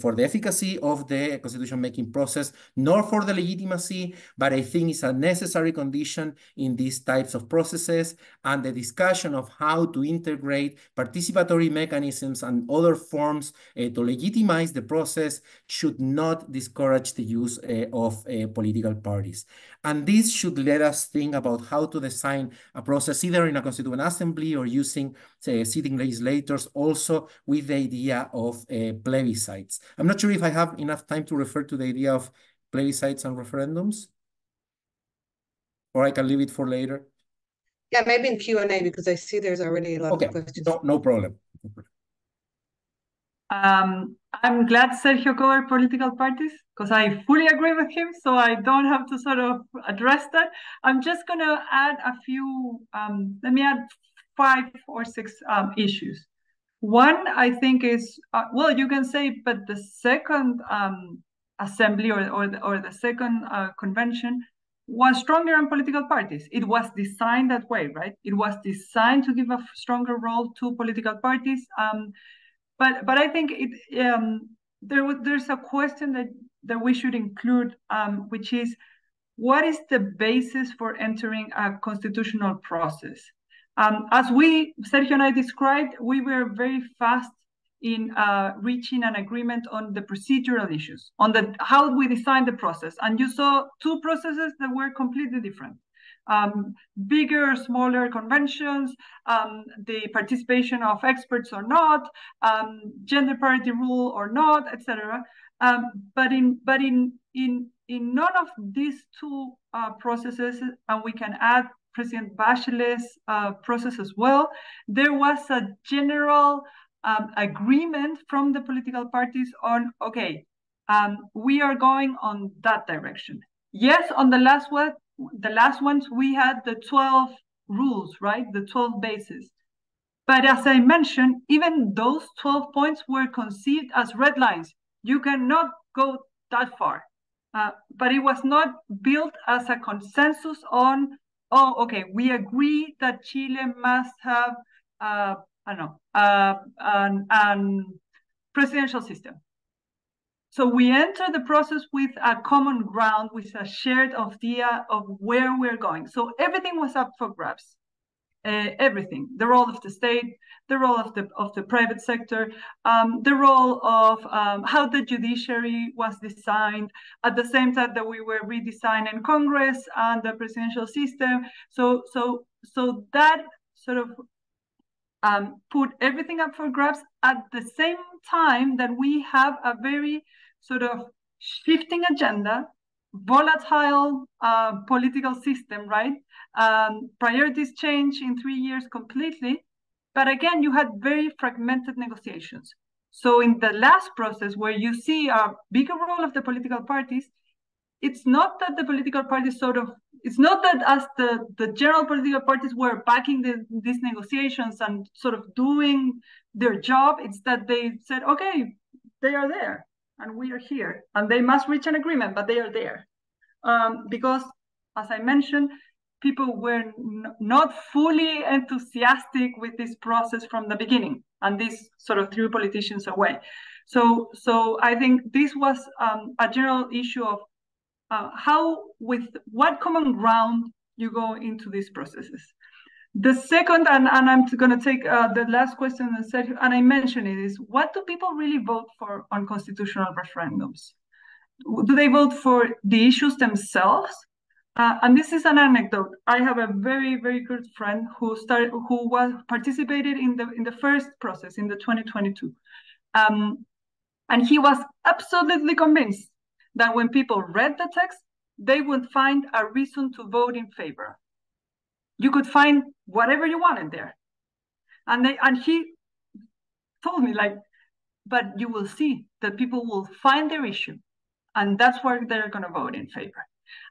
for the efficacy of the constitution-making process, nor for the legitimacy, but I think it's a necessary condition in these types of processes, and the discussion of how to integrate participatory mechanisms and other forms uh, to legitimize the process should not discourage the use of political parties. And this should let us think about how to design a process either in a constituent assembly or using say, sitting legislators also with the idea of uh, plebiscites. I'm not sure if I have enough time to refer to the idea of plebiscites and referendums, or I can leave it for later. Yeah, maybe in Q&A because I see there's already a lot okay. of questions. No, no problem. No problem. Um, I'm glad Sergio covered political parties because I fully agree with him, so I don't have to sort of address that. I'm just going to add a few, um, let me add five or six um, issues. One, I think, is uh, well, you can say, but the second um, assembly or, or, the, or the second uh, convention was stronger on political parties. It was designed that way, right? It was designed to give a stronger role to political parties. Um, but but I think it um, there there's a question that that we should include, um, which is what is the basis for entering a constitutional process? Um, as we Sergio and I described, we were very fast in uh, reaching an agreement on the procedural issues, on the how we design the process, and you saw two processes that were completely different um, bigger, smaller conventions, um, the participation of experts or not, um, gender parity rule or not, etc. Um, but in but in in in none of these two uh, processes, and we can add President Bachelet's uh, process as well, there was a general um, agreement from the political parties on okay, um, we are going on that direction. Yes, on the last one, the last ones we had the 12 rules, right? The 12 bases. But as I mentioned, even those 12 points were conceived as red lines. You cannot go that far. Uh, but it was not built as a consensus on, oh, okay, we agree that Chile must have, uh, I don't know, uh, an, an presidential system. So we enter the process with a common ground, with a shared idea of where we're going. So everything was up for grabs. Uh, everything the role of the state the role of the of the private sector um, the role of um, how the judiciary was designed at the same time that we were redesigning congress and the presidential system so so so that sort of um, put everything up for grabs at the same time that we have a very sort of shifting agenda volatile uh, political system, right? Um, priorities change in three years completely. But again, you had very fragmented negotiations. So in the last process, where you see a bigger role of the political parties, it's not that the political parties sort of it's not that as the, the general political parties were backing the, these negotiations and sort of doing their job it's that they said okay they are there and we are here. And they must reach an agreement but they are there. Um, because as i mentioned people were not fully enthusiastic with this process from the beginning and this sort of threw politicians away. So so i think this was um, a general issue of uh, how with what common ground you go into these processes the second, and, and I'm going to take uh, the last question and, I mentioned it, is what do people really vote for on constitutional referendums? Do they vote for the issues themselves? Uh, and this is an anecdote. I have a very, very good friend who started, who was participated in the in the first process in the 2022, um, and he was absolutely convinced that when people read the text, they would find a reason to vote in favor you could find whatever you wanted there. And they and he told me like, but you will see that people will find their issue, and that's where they're gonna vote in favor.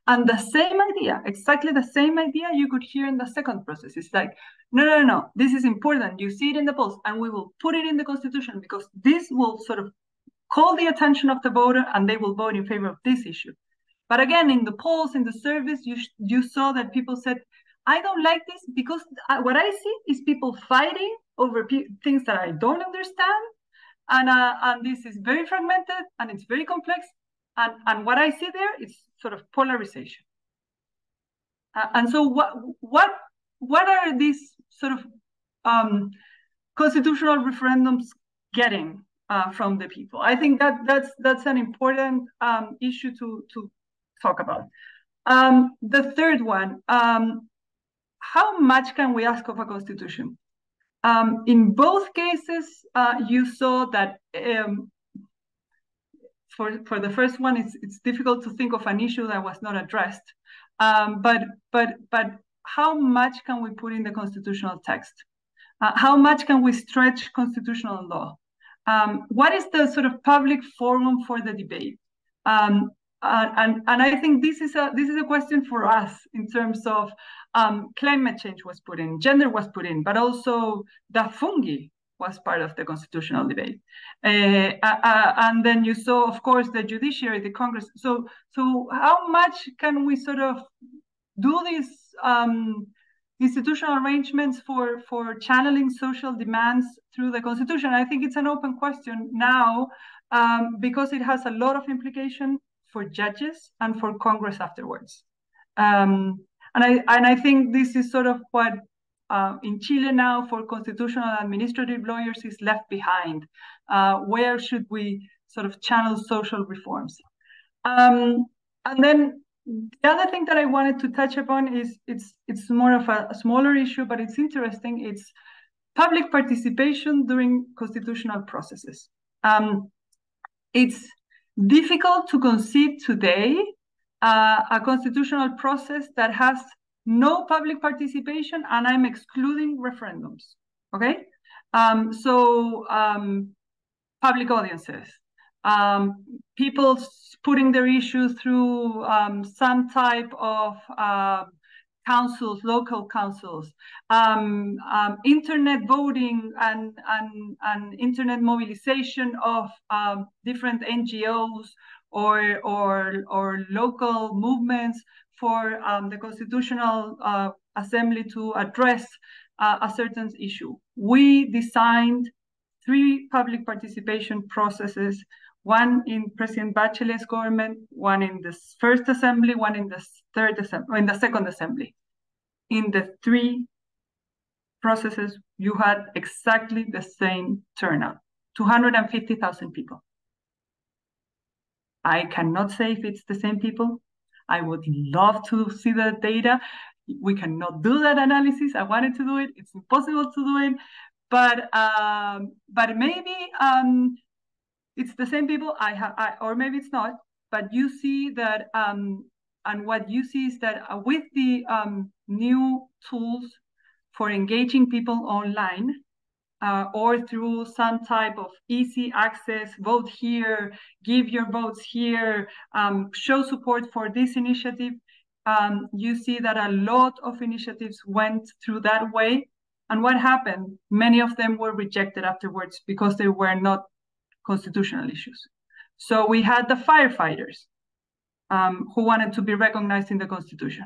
And the same idea, exactly the same idea you could hear in the second process. It's like, no, no, no, this is important. You see it in the polls, and we will put it in the constitution because this will sort of call the attention of the voter and they will vote in favor of this issue. But again, in the polls, in the service, you, you saw that people said, I don't like this because what I see is people fighting over things that I don't understand, and uh, and this is very fragmented and it's very complex, and and what I see there is sort of polarization. Uh, and so what what what are these sort of um, constitutional referendums getting uh, from the people? I think that that's that's an important um, issue to to talk about. Um, the third one, um, how much can we ask of a constitution? Um, in both cases, uh, you saw that um, for, for the first one, it's, it's difficult to think of an issue that was not addressed. Um, but, but, but how much can we put in the constitutional text? Uh, how much can we stretch constitutional law? Um, what is the sort of public forum for the debate? Um, uh, and and I think this is a this is a question for us in terms of um, climate change was put in, gender was put in, but also the fungi was part of the constitutional debate. Uh, uh, uh, and then you saw, of course, the judiciary, the Congress. So so how much can we sort of do these um, institutional arrangements for for channeling social demands through the constitution? I think it's an open question now um, because it has a lot of implication for judges and for Congress afterwards. Um, and I and I think this is sort of what uh, in Chile now for constitutional administrative lawyers is left behind. Uh, where should we sort of channel social reforms? Um, and then the other thing that I wanted to touch upon is it's it's more of a, a smaller issue, but it's interesting. It's public participation during constitutional processes. Um, it's difficult to conceive today uh, a constitutional process that has no public participation, and I'm excluding referendums. Okay, um, so um, public audiences, um, people putting their issues through um, some type of uh, councils, local councils, um, um, internet voting and, and, and internet mobilization of um, different NGOs or, or, or local movements for um, the Constitutional uh, Assembly to address uh, a certain issue. We designed three public participation processes one in President Bachelet's government, one in the first assembly, one in the third assembly, in the second assembly. In the three processes, you had exactly the same turnout, 250,000 people. I cannot say if it's the same people. I would love to see the data. We cannot do that analysis. I wanted to do it. It's impossible to do it. But um, but maybe um, it's the same people I have, I, or maybe it's not. But you see that, um, and what you see is that uh, with the um, new tools for engaging people online, uh, or through some type of easy access, vote here, give your votes here, um, show support for this initiative, um, you see that a lot of initiatives went through that way. And what happened? Many of them were rejected afterwards because they were not constitutional issues. So we had the firefighters um, who wanted to be recognized in the constitution.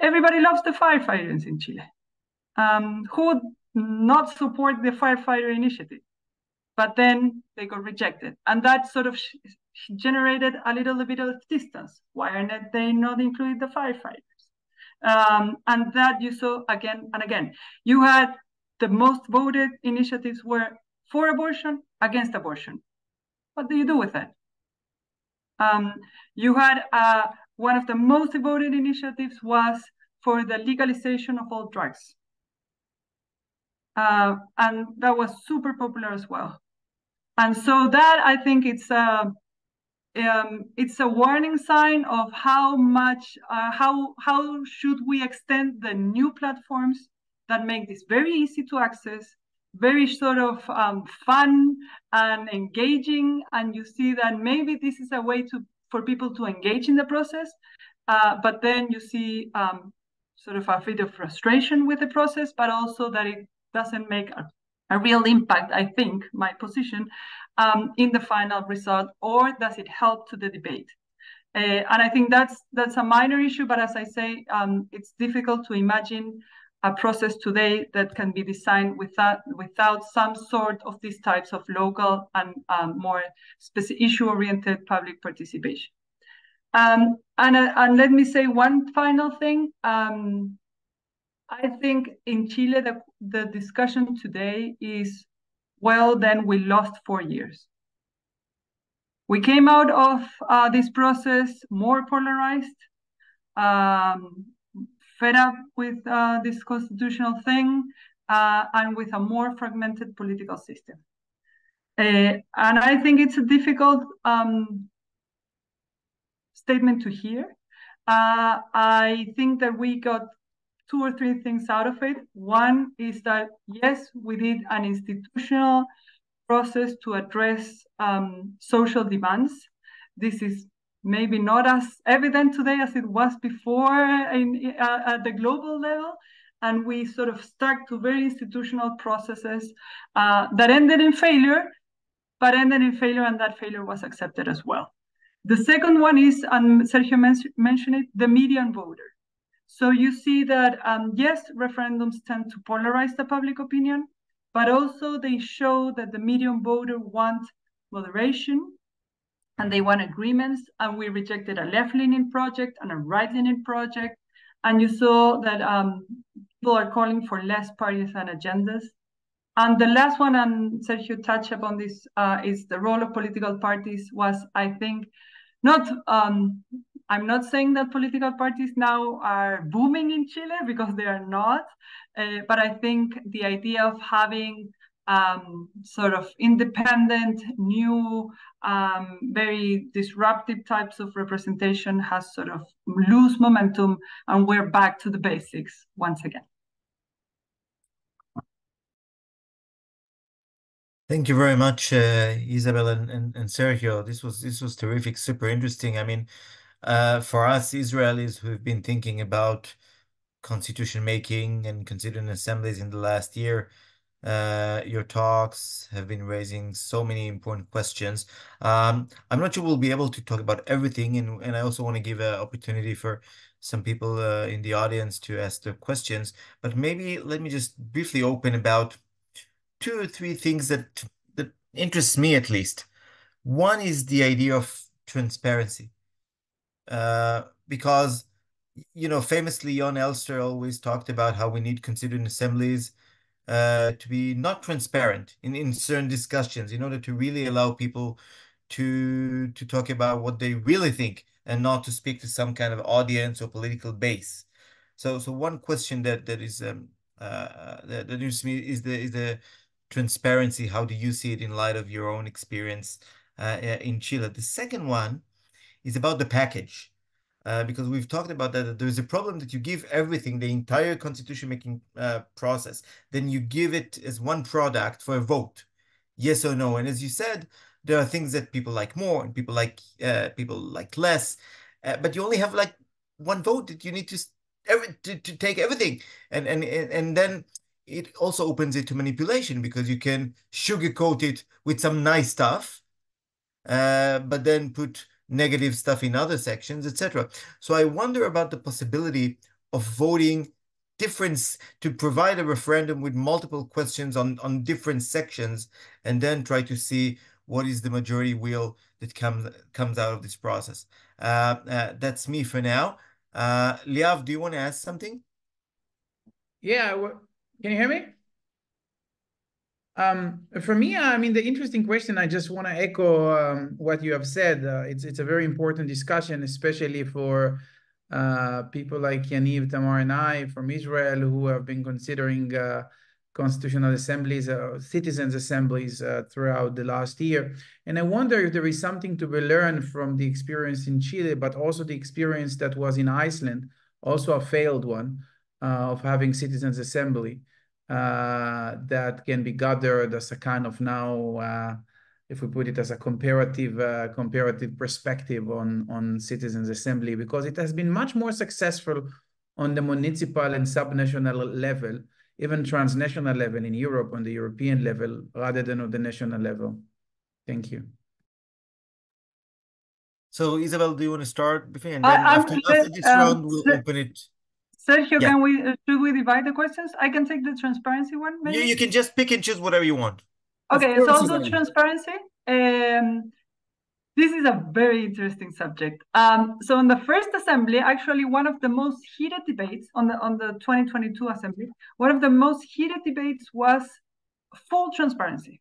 Everybody loves the firefighters in Chile. Um, who not support the firefighter initiative? But then they got rejected. And that sort of generated a little bit of distance. Why are they not included the firefighters? Um, and that you saw again and again. You had the most voted initiatives were for abortion, against abortion. What do you do with that? Um, you had uh, one of the most voted initiatives was for the legalization of all drugs. Uh, and that was super popular as well. And so that I think it's a um, it's a warning sign of how much uh, how how should we extend the new platforms that make this very easy to access very sort of um, fun and engaging and you see that maybe this is a way to for people to engage in the process uh, but then you see um, sort of a bit of frustration with the process but also that it doesn't make a, a real impact i think my position um, in the final result or does it help to the debate uh, and i think that's that's a minor issue but as i say um, it's difficult to imagine a process today that can be designed without without some sort of these types of local and um, more issue-oriented public participation. Um, and, uh, and let me say one final thing. Um, I think in Chile, the, the discussion today is, well, then we lost four years. We came out of uh, this process more polarized. Um, fed up with uh, this constitutional thing uh, and with a more fragmented political system. Uh, and I think it's a difficult um, statement to hear. Uh, I think that we got two or three things out of it. One is that, yes, we did an institutional process to address um, social demands. This is maybe not as evident today as it was before in, uh, at the global level. And we sort of stuck to very institutional processes uh, that ended in failure, but ended in failure, and that failure was accepted as well. The second one is, and Sergio men mentioned it, the median voter. So you see that, um, yes, referendums tend to polarize the public opinion, but also they show that the median voter want moderation, and they want agreements and we rejected a left-leaning project and a right-leaning project. And you saw that um, people are calling for less parties and agendas. And the last one and sergio touched upon this uh, is the role of political parties was i think not um, i'm not saying that political parties now are booming in chile because they are not uh, but i think the idea of having um, sort of independent, new, um, very disruptive types of representation has sort of lose momentum, and we're back to the basics once again. Thank you very much, uh, Isabel and, and, and, Sergio. This was this was terrific, super interesting. I mean, uh, for us Israelis who've been thinking about constitution making and considering assemblies in the last year, uh, your talks have been raising so many important questions. Um, I'm not sure we'll be able to talk about everything, and, and I also want to give an opportunity for some people uh, in the audience to ask their questions. But maybe let me just briefly open about two or three things that that interests me at least. One is the idea of transparency, uh, because you know famously Jon Elster always talked about how we need constituent assemblies uh, to be not transparent in, in certain discussions in order to really allow people to to talk about what they really think and not to speak to some kind of audience or political base. So so one question that that is um, uh, that, that interests me is the is the transparency. How do you see it in light of your own experience uh, in Chile? The second one is about the package. Uh, because we've talked about that, that, there's a problem that you give everything, the entire constitution making uh, process, then you give it as one product for a vote, yes or no. And as you said, there are things that people like more and people like uh, people like less, uh, but you only have like one vote that you need to every, to, to take everything, and and and then it also opens it to manipulation because you can sugarcoat it with some nice stuff, uh, but then put negative stuff in other sections, etc. So I wonder about the possibility of voting difference to provide a referendum with multiple questions on on different sections and then try to see what is the majority will that comes comes out of this process. Uh, uh, that's me for now. Uh, Liav, do you want to ask something? Yeah, can you hear me? Um, for me, I mean, the interesting question, I just want to echo um, what you have said. Uh, it's it's a very important discussion, especially for uh, people like Yaniv, Tamar, and I from Israel who have been considering uh, constitutional assemblies, uh, citizens' assemblies uh, throughout the last year. And I wonder if there is something to be learned from the experience in Chile, but also the experience that was in Iceland, also a failed one, uh, of having citizens' assembly that can be gathered as a kind of now, uh, if we put it as a comparative uh, comparative perspective on on citizens' assembly, because it has been much more successful on the municipal and subnational level even transnational level in Europe on the European level rather than on the national level. Thank you. So Isabel, do you want to start? And then I, after, after, this um, round, we'll open it. Sergio, yeah. can we uh, should we divide the questions? I can take the transparency one. Maybe? You, you can just pick and choose whatever you want. Okay, so also transparency. Um, this is a very interesting subject. Um, so in the first assembly, actually one of the most heated debates on the on the 2022 assembly, one of the most heated debates was full transparency.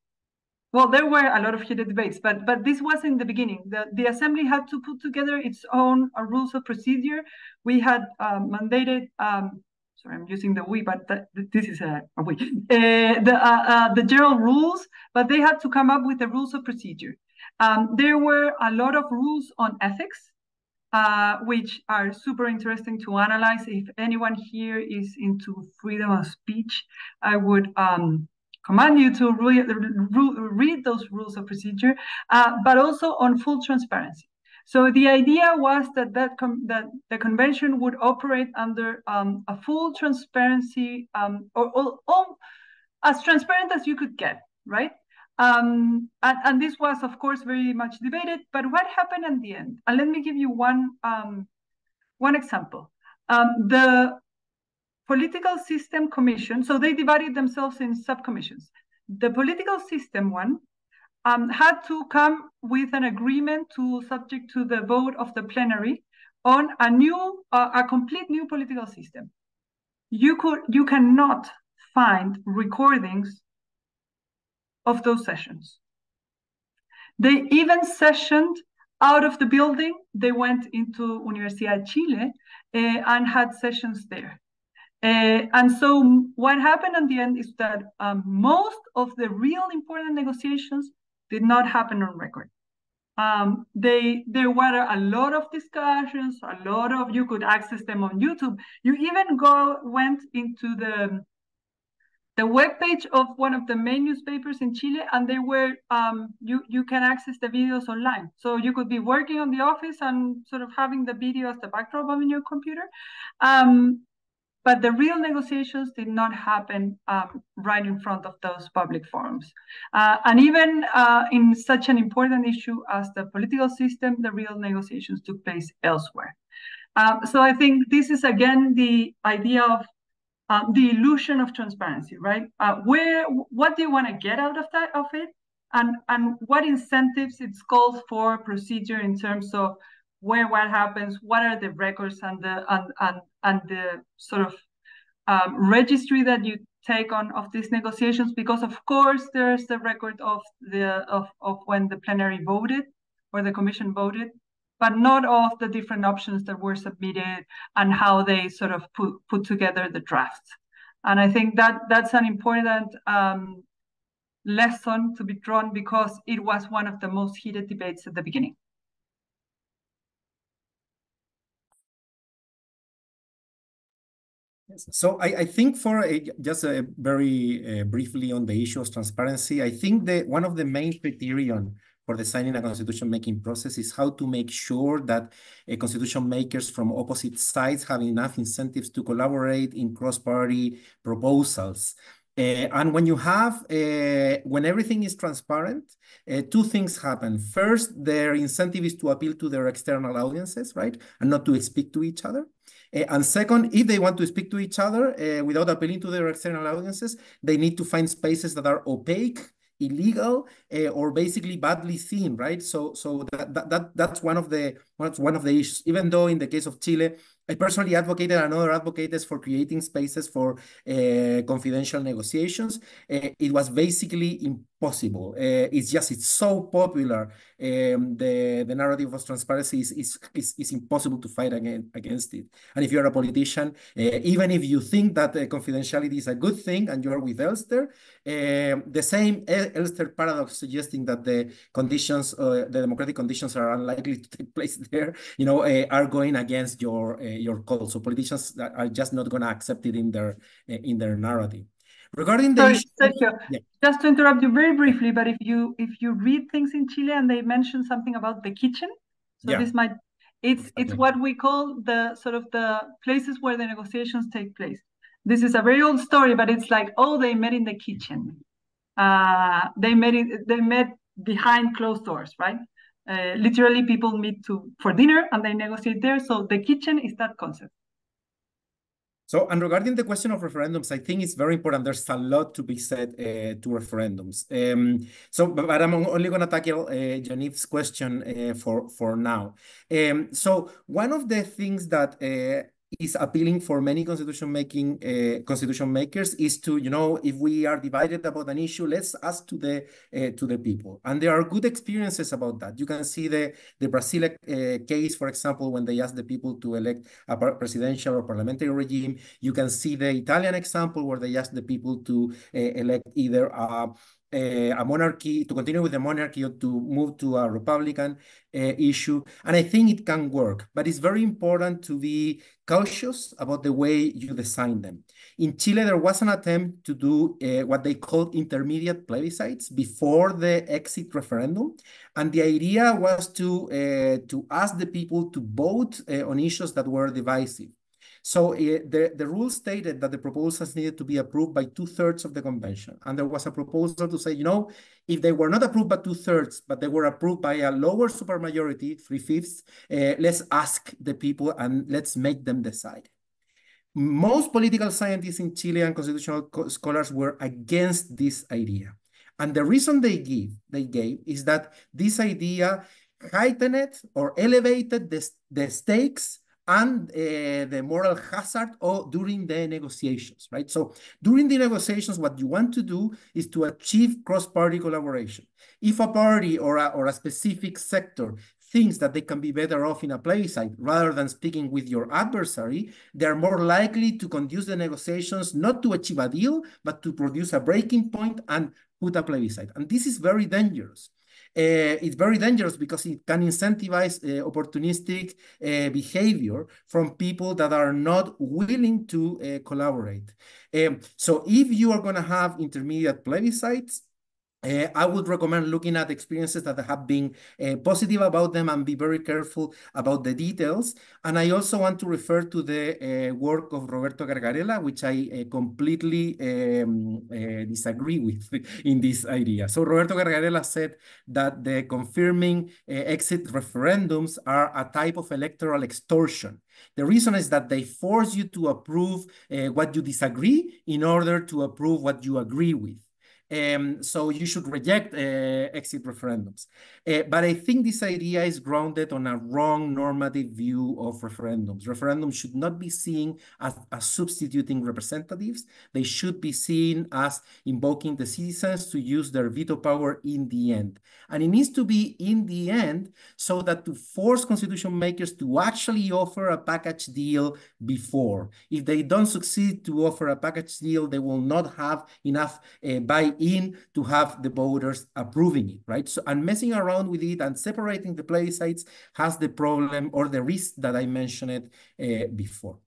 Well, there were a lot of heated debates, but but this was in the beginning. The the assembly had to put together its own uh, rules of procedure. We had um, mandated. Um, sorry, I'm using the we, but this is a, a we. Uh, the uh, uh, the general rules, but they had to come up with the rules of procedure. Um, there were a lot of rules on ethics, uh, which are super interesting to analyze. If anyone here is into freedom of speech, I would um, command you to re read those rules of procedure, uh, but also on full transparency. So the idea was that that, that the convention would operate under um, a full transparency, um, or, or, or, as transparent as you could get, right? Um, and, and, this was, of course, very much debated. But what happened at the end? And let me give you one um, one example. Um, the political system commission. So they divided themselves in subcommissions. The political system one um, had to come with an agreement to subject to the vote of the plenary on a new, uh, a complete new political system. You could, you cannot find recordings of those sessions. They even sessioned out of the building. They went into Universidad Chile uh, and had sessions there. Uh, and so what happened at the end is that um, most of the real important negotiations did not happen on record. Um, they there were a lot of discussions, a lot of you could access them on YouTube. You even go went into the the webpage of one of the main newspapers in Chile, and they were um, you you can access the videos online. So you could be working on the office and sort of having the video as the backdrop on your computer. Um, but the real negotiations did not happen um, right in front of those public forums. Uh, and even uh, in such an important issue as the political system, the real negotiations took place elsewhere. Um, so I think this is again the idea of uh, the illusion of transparency, right? Uh, where, what do you want to get out of that of it? and and what incentives it's called for procedure in terms of where what happens, what are the records and the and and, and the sort of um, registry that you take on of these negotiations because of course there's the record of the of, of when the plenary voted or the commission voted but not of the different options that were submitted and how they sort of put put together the draft. And i think that that's an important um, lesson to be drawn because it was one of the most heated debates at the beginning So I, I think for a, just a very uh, briefly on the issue of transparency, I think that one of the main criterion for designing a constitution making process is how to make sure that uh, constitution makers from opposite sides have enough incentives to collaborate in cross-party proposals. Uh, and when you have, uh, when everything is transparent, uh, two things happen. First, their incentive is to appeal to their external audiences, right? And not to speak to each other. Uh, and second, if they want to speak to each other uh, without appealing to their external audiences, they need to find spaces that are opaque illegal uh, or basically badly seen right so so that, that that that's one of the that's one of the issues even though in the case of chile I personally advocated and other advocates for creating spaces for uh, confidential negotiations. Uh, it was basically impossible. Uh, it's just, it's so popular. Um, the, the narrative of transparency is, is, is, is, impossible to fight again, against it. And if you're a politician, uh, even if you think that confidentiality is a good thing and you're with Elster, the same Elster paradox suggesting that the conditions, uh, the democratic conditions are unlikely to take place there, you know, uh, are going against your your call. So politicians are just not going to accept it in their in their narrative. Regarding the Sorry, issue, Sergio, yeah. just to interrupt you very briefly, but if you if you read things in Chile and they mention something about the kitchen, so yeah. this might it's it's what we call the sort of the places where the negotiations take place. This is a very old story, but it's like oh they met in the kitchen. Uh, they met in, they met behind closed doors, right? Uh, literally people meet to for dinner and they negotiate there. So the kitchen is that concept. So, and regarding the question of referendums, I think it's very important. There's a lot to be said uh, to referendums. Um, so, but, I'm only going to tackle uh, question uh, for for now. Um, so, one of the things that uh, is appealing for many constitution making uh, constitution makers is to you know if we are divided about an issue let's ask to the uh, to the people. And there are good experiences about that. You can see the the brazil uh, case for example when they asked the people to elect a presidential or parliamentary regime. You can see the italian example where they asked the people to uh, elect either a a monarchy, to continue with the monarchy or to move to a Republican uh, issue. And I think it can work, but it's very important to be cautious about the way you design them. In Chile, there was an attempt to do uh, what they called intermediate plebiscites before the exit referendum. And the idea was to, uh, to ask the people to vote uh, on issues that were divisive. So uh, the, the rule stated that the proposals needed to be approved by two thirds of the convention. And there was a proposal to say, you know, if they were not approved by two thirds, but they were approved by a lower supermajority, three fifths, uh, let's ask the people and let's make them decide. Most political scientists in Chile and constitutional scholars were against this idea. And the reason they give, they gave is that this idea heightened or elevated the, the stakes and uh, the moral hazard or during the negotiations, right? So during the negotiations, what you want to do is to achieve cross-party collaboration. If a party or a, or a specific sector thinks that they can be better off in a plebiscite rather than speaking with your adversary, they're more likely to conduce the negotiations not to achieve a deal, but to produce a breaking point and put a plebiscite. And this is very dangerous uh, it's very dangerous because it can incentivize uh, opportunistic uh, behavior from people that are not willing to collaborate. Um, so if you are going to have intermediate plebiscites, uh, I would recommend looking at experiences that have been uh, positive about them and be very careful about the details. And I also want to refer to the uh, work of Roberto Gargarella, which I completely um, disagree with in this idea. So Roberto Gargarella said that the confirming exit referendums are a type of electoral extortion. The reason is that they force you to approve what you disagree in order to approve what you agree with. Um, so you should reject uh, exit referendums. Uh, but I think this idea is grounded on a wrong normative view of referendums. Referendums should not be seen as, as substituting representatives. They should be seen as invoking the citizens to use their veto power in the end. And it needs to be in the end so that to force constitution makers to actually offer a package deal before. If they don't succeed to offer a package deal, they will not have enough uh, buy-in to have the voters approving it, right? So, and messing around with it and separating the plebiscites has the problem or the risk that I mentioned uh, before.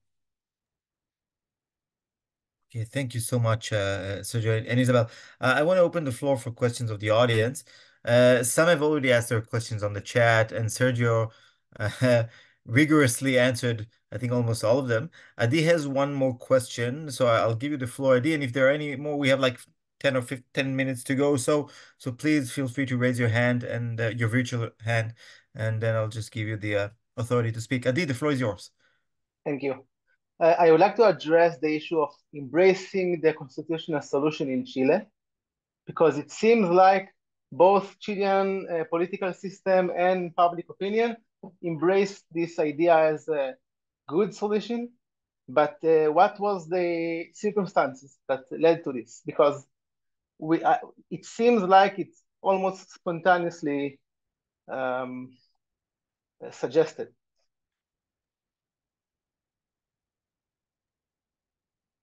Okay, thank you so much, uh, Sergio and Isabel. Uh, I want to open the floor for questions of the audience. Uh, some have already asked their questions on the chat, and Sergio uh, rigorously answered, I think, almost all of them. Adi has one more question, so I'll give you the floor, Adi. And if there are any more, we have like 10 or 15 minutes to go. So, so please feel free to raise your hand and uh, your virtual hand, and then I'll just give you the uh, authority to speak. Adi, the floor is yours. Thank you. Uh, I would like to address the issue of embracing the constitutional solution in Chile, because it seems like both Chilean uh, political system and public opinion embrace this idea as a good solution. But uh, what was the circumstances that led to this? Because we, uh, it seems like it's almost spontaneously um, suggested.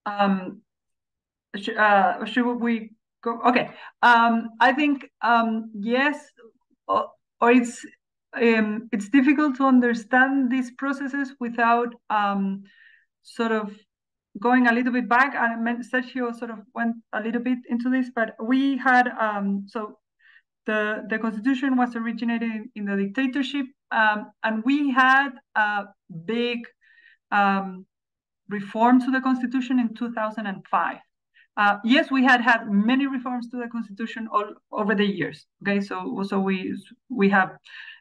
Um, sh uh, should we go? Okay. Um, I think um, yes, or, or it's um, it's difficult to understand these processes without um, sort of going a little bit back. Meant Sergio sort of went a little bit into this, but we had um, so the the constitution was originated in, in the dictatorship, um, and we had a big um, reform to the constitution in 2005. Uh, yes, we had had many reforms to the constitution all over the years. Okay, so so we we have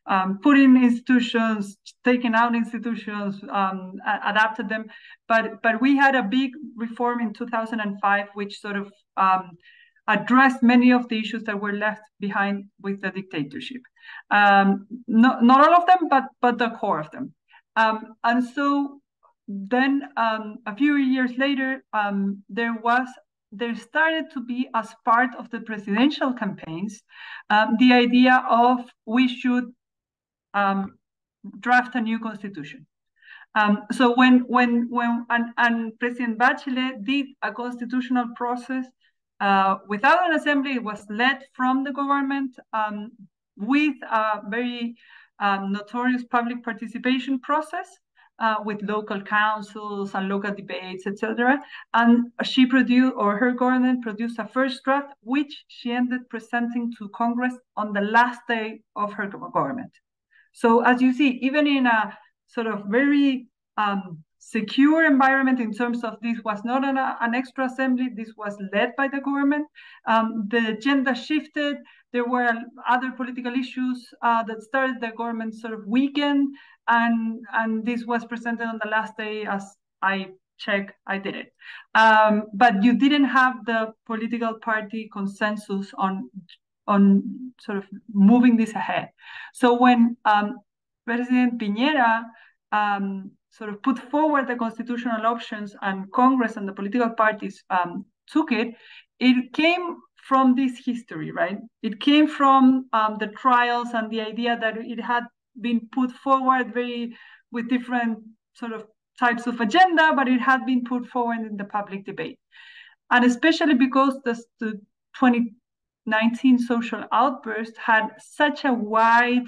um, put in institutions, taken out institutions, um, adapted them, but but we had a big reform in 2005, which sort of um, addressed many of the issues that were left behind with the dictatorship. Um, not not all of them, but but the core of them. Um, and so then um, a few years later, um, there was there started to be as part of the presidential campaigns um, the idea of we should um, draft a new constitution. Um, so when when when and, and, President Bachelet did a constitutional process uh, without an assembly, it was led from the government um, with a very um, notorious public participation process uh, with local councils and local debates, etc. And she produced, or her government produced a first draft, which she ended presenting to Congress on the last day of her government. So as you see, even in a sort of very um, secure environment in terms of this was not an, an extra assembly, this was led by the government. Um, the agenda shifted. There were other political issues uh, that started the government sort of weakened and and this was presented on the last day as I check I did it. Um, but you didn't have the political party consensus on on sort of moving this ahead. So when um, President Piñera um, sort of put forward the constitutional options and Congress and the political parties um, took it, it came from this history, right? It came from um, the trials and the idea that it had been put forward very with different sort of types of agenda, but it had been put forward in the public debate. And especially because the, the 2019 social outburst had such a wide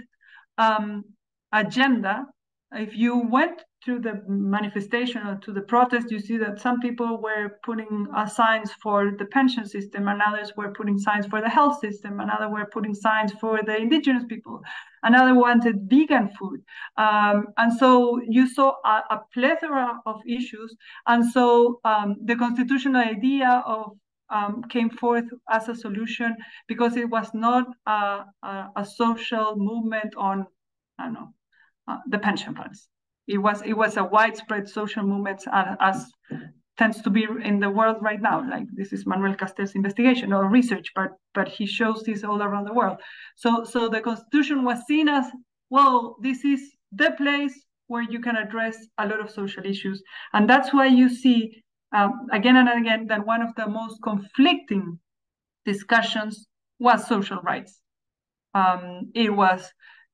um, agenda. If you went to the manifestation or to the protest, you see that some people were putting uh, signs for the pension system, and others were putting signs for the health system, and others were putting signs for the indigenous people. Another wanted vegan food, um, and so you saw a, a, plethora of issues. And so um, the constitutional idea of um, came forth as a solution because it was not a, a, a social movement on, I don't know, uh, the pension funds it was it was a widespread social movement as tends to be in the world right now. Like this is Manuel Castells investigation or research, but but he shows this all around the world. So so the constitution was seen as well. This is the place where you can address a lot of social issues, and that's why you see um, again and again that one of the most conflicting discussions was social rights. Um, it was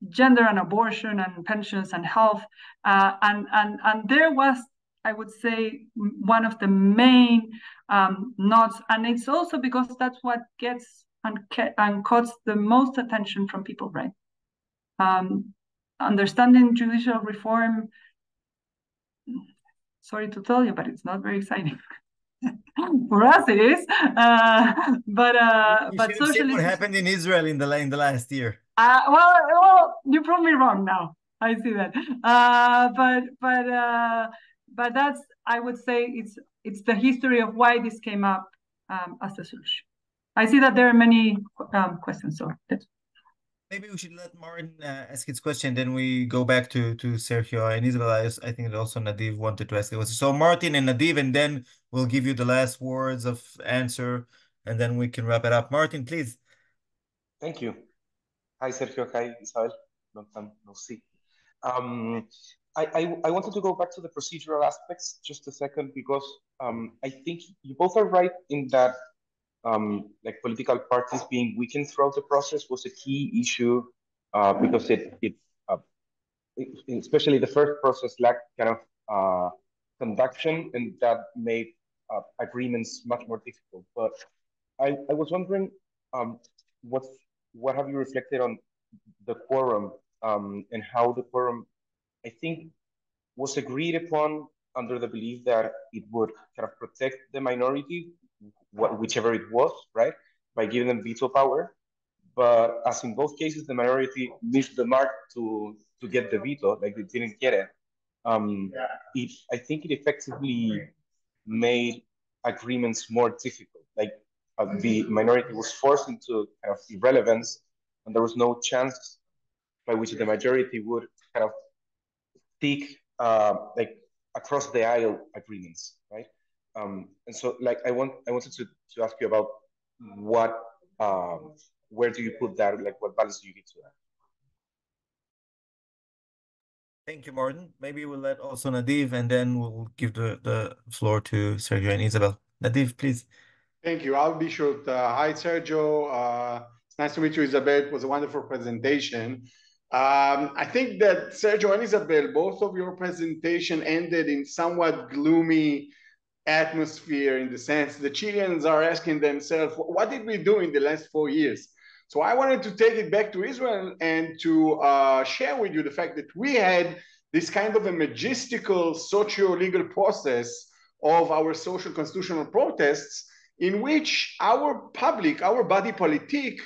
gender and abortion and pensions and health, uh, and and and there was I would say one of the main um, notes, and it's also because that's what gets and, and cuts the most attention from people, right? Um, understanding judicial reform, sorry to tell you, but it's not very exciting. For us, it is. Uh, but uh, you but socialism. What happened in Israel in the in the last year? Uh, well, well, you prove me wrong now. I see that. Uh, but but uh, but that's I would say it's it's the history of why this came up um, as a solution. I see that there are many um, questions, so that's... maybe we should let Martin uh, ask his question, then we go back to to Sergio and Isabel. I, I think also Nadiv wanted to ask a question. So Martin and Nadiv, and then we'll give you the last words of answer, and then we can wrap it up. Martin, please. Thank you. Hi, Sergio. Hi, Isabel. Long time no see. Um, I, I, I, wanted to go back to the procedural aspects just a second because um, I think you both are right in that um, like political parties being weakened throughout the process was a key issue uh, because it, it, uh, it, especially the first process lacked kind of uh, conduction and that made uh, agreements much more difficult. But I, I was wondering um, what what have you reflected on the quorum um, and how the quorum I think, was agreed upon under the belief that it would kind of protect the minority, whichever it was, right, by giving them veto power. But as in both cases, the minority missed the mark to to get the veto, like they didn't get it. Um, it I think it effectively made agreements more difficult. Like uh, the minority was forced into kind of irrelevance, and there was no chance by which the majority would kind of seek uh, like across the aisle agreements, right? Um, and so, like, I want I wanted to to ask you about what um, where do you put that? Like, what balance do you give to that? Thank you, Martin. Maybe we'll let also Nadiv, and then we'll give the, the floor to Sergio and Isabel. Nadiv, please. Thank you. I'll be short. Uh, hi, Sergio. Uh, it's nice to meet you, Isabel. It was a wonderful presentation. Um, I think that Sergio and Isabel, both of your presentation ended in somewhat gloomy atmosphere in the sense the Chileans are asking themselves, what did we do in the last four years? So I wanted to take it back to Israel and to uh, share with you the fact that we had this kind of a magistical socio-legal process of our social constitutional protests in which our public, our body politic,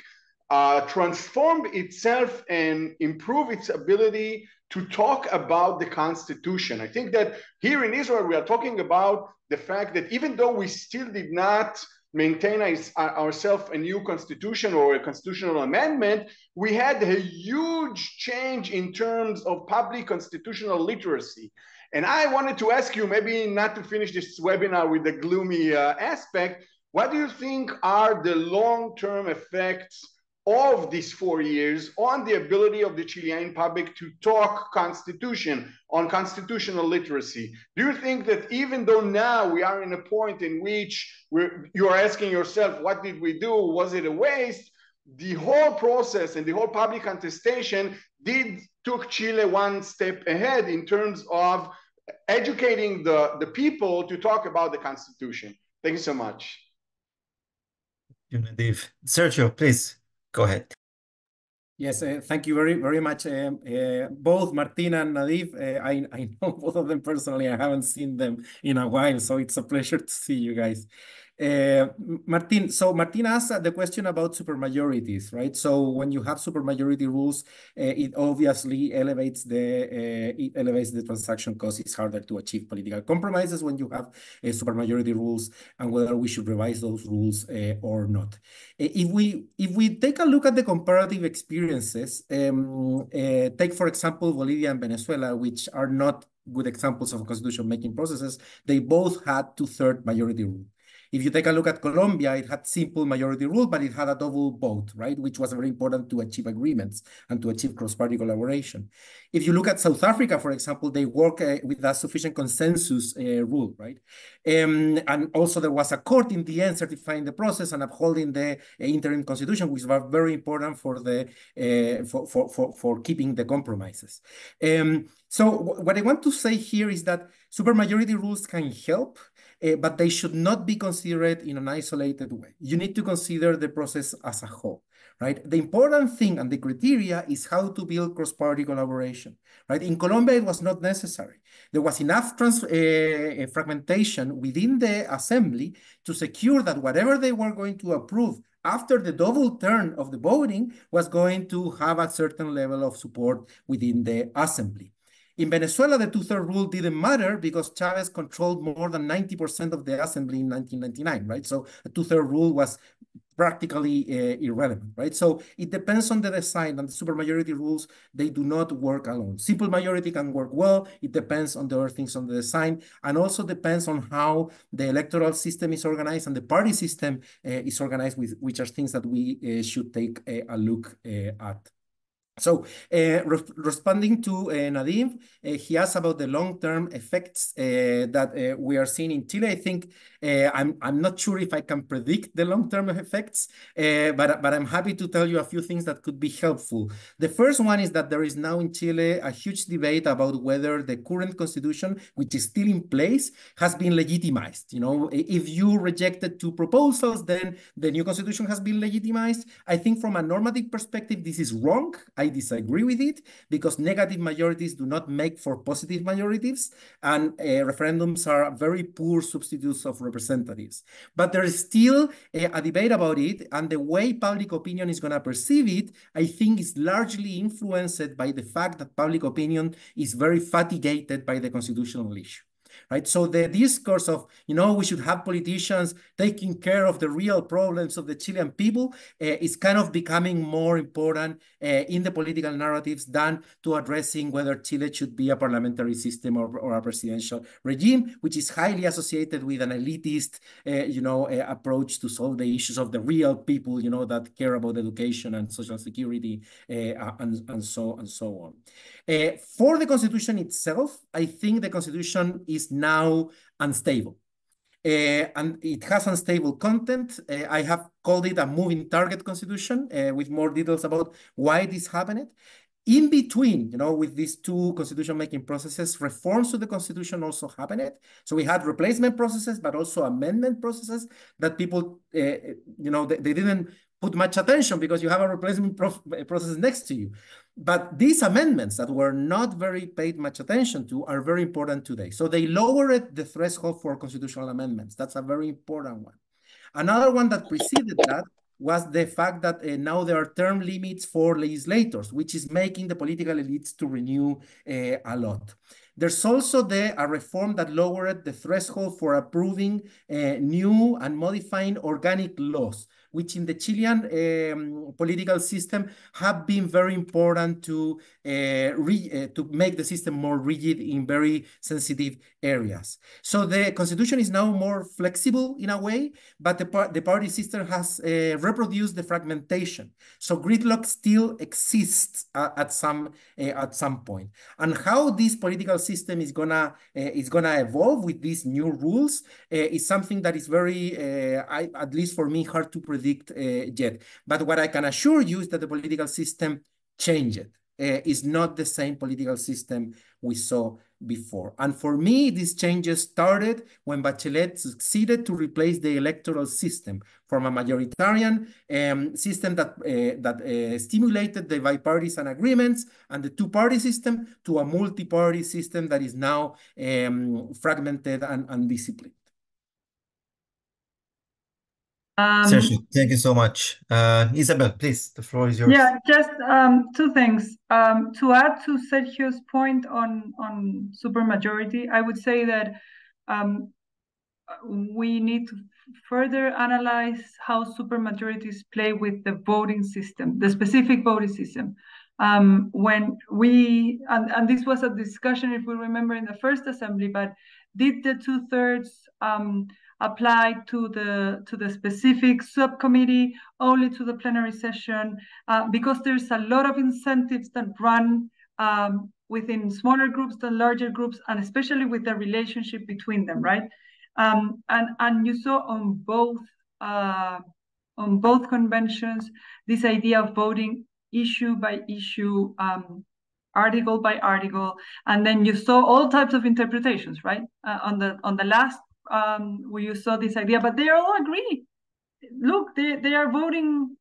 uh, transform itself and improve its ability to talk about the Constitution. I think that here in Israel, we are talking about the fact that even though we still did not maintain ourselves a new constitution or a constitutional amendment, we had a huge change in terms of public constitutional literacy. And I wanted to ask you, maybe not to finish this webinar with the gloomy uh, aspect, what do you think are the long-term effects of these four years on the ability of the Chilean public to talk constitution, on constitutional literacy. Do you think that even though now we are in a point in which you are asking yourself, what did we do? Was it a waste? The whole process and the whole public contestation did took Chile one step ahead in terms of educating the, the people to talk about the constitution. Thank you so much. Sergio, please. Go ahead. Yes, uh, thank you very, very much. Uh, both Martina and Nadiv, uh, I, I know both of them personally. I haven't seen them in a while, so it's a pleasure to see you guys. Uh, Martin, so Martin asked the question about supermajorities, right? So when you have supermajority rules, uh, it obviously elevates the uh, it elevates the transaction cost. It's harder to achieve political compromises when you have uh, supermajority rules, and whether we should revise those rules or not. If we if we take a look at the comparative experiences, um, take for example Bolivia and Venezuela, which are not good examples of constitution-making processes, they both had two-third majority rule. If you take a look at Colombia, it had simple majority rule, but it had a double vote, right? Which was very important to achieve agreements and to achieve cross-party collaboration. If you look at South Africa, for example, they work uh, with a sufficient consensus uh, rule, right? Um, and also there was a court in the end certifying the process and upholding the uh, interim constitution, which was very important for the uh, for, for, for, for keeping the compromises. Um, so what I want to say here is that supermajority rules can help, uh, but they should not be considered in an isolated way. You need to consider the process as a whole, right? The important thing and the criteria is how to build cross-party collaboration, right? In Colombia, it was not necessary. There was enough trans uh, fragmentation within the assembly to secure that whatever they were going to approve after the double turn of the voting was going to have a certain level of support within the assembly. In Venezuela, the two-third rule didn't matter because Chavez controlled more than 90% of the assembly in 1999, right? So a two-third rule was practically uh, irrelevant, right? So it depends on the design and the supermajority rules, they do not work alone. Simple majority can work well. It depends on the other things on the design and also depends on how the electoral system is organized and the party system uh, is organized with which are things that we uh, should take a look uh, at. So uh, re responding to uh, Nadim, uh, he asked about the long-term effects that we are seeing in Chile. I think I'm I'm not sure if I can predict the long-term effects, but but I'm happy to tell you a few things that could be helpful. The first one is that there is now in Chile a huge debate about whether the current constitution, which is still in place, has been legitimized. You know, if you rejected two proposals, then the new constitution has been legitimized. I think from a normative perspective, this is wrong. I disagree with it because negative majorities do not make for positive majorities and uh, referendums are very poor substitutes of representatives. But there is still a, a debate about it and the way public opinion is going to perceive it, I think is largely influenced by the fact that public opinion is very fatigued by the constitutional issue right? So the discourse of, you know, we should have politicians taking care of the real problems of the Chilean people uh, is kind of becoming more important uh, in the political narratives than to addressing whether Chile should be a parliamentary system or, or a presidential regime, which is highly associated with an elitist, uh, you know, approach to solve the issues of the real people, you know, that care about education and social security and, and so and so on. For the constitution itself, I think the constitution is now unstable. Uh, and it has unstable content. Uh, I have called it a moving target constitution uh, with more details about why this happened. In between, you know, with these two constitution making processes, reforms to the constitution also happened. So we had replacement processes, but also amendment processes that people, uh, you know, they, they didn't put much attention because you have a replacement process next to you. But these amendments that were not very paid much attention to are very important today. So they lowered the threshold for constitutional amendments. That's a very important one. Another one that preceded that was the fact that uh, now there are term limits for legislators, which is making the political elites to renew uh, a lot. There's also the, a reform that lowered the threshold for approving uh, new and modifying organic laws which in the Chilean um, political system have been very important to uh, uh, to make the system more rigid in very sensitive areas. So the constitution is now more flexible in a way, but the, par the party system has uh, reproduced the fragmentation. So gridlock still exists at some at some point. And how this political system is gonna is gonna evolve with these new rules is something that is very, I, at least for me, hard to predict predict uh, yet. But what I can assure you is that the political system changed. Uh, is not the same political system we saw before. And for me, these changes started when Bachelet succeeded to replace the electoral system from a majoritarian um, system that, uh, that uh, stimulated the bipartisan agreements and the two-party system to a multi-party system that is now um, fragmented and undisciplined. Um, Sergio, thank you so much. Uh, Isabel, please, the floor is yours. Yeah, just um, two things. Um, to add to Sergio's point on, on supermajority, I would say that um, we need to further analyze how supermajorities play with the voting system, the specific voting system. um, when we and, and this was a discussion if we remember in the first assembly but did the two-thirds um, apply to the to the specific subcommittee only to the plenary session uh, because there's a lot of incentives that run um, within smaller groups than larger groups and especially with the relationship between them right um, and and you saw on both uh, on both conventions this idea of voting issue by issue, um, article by article, and then you saw all types of interpretations, right? Uh, on the on the last um, where you saw this idea, but they all agree. Look, they they are voting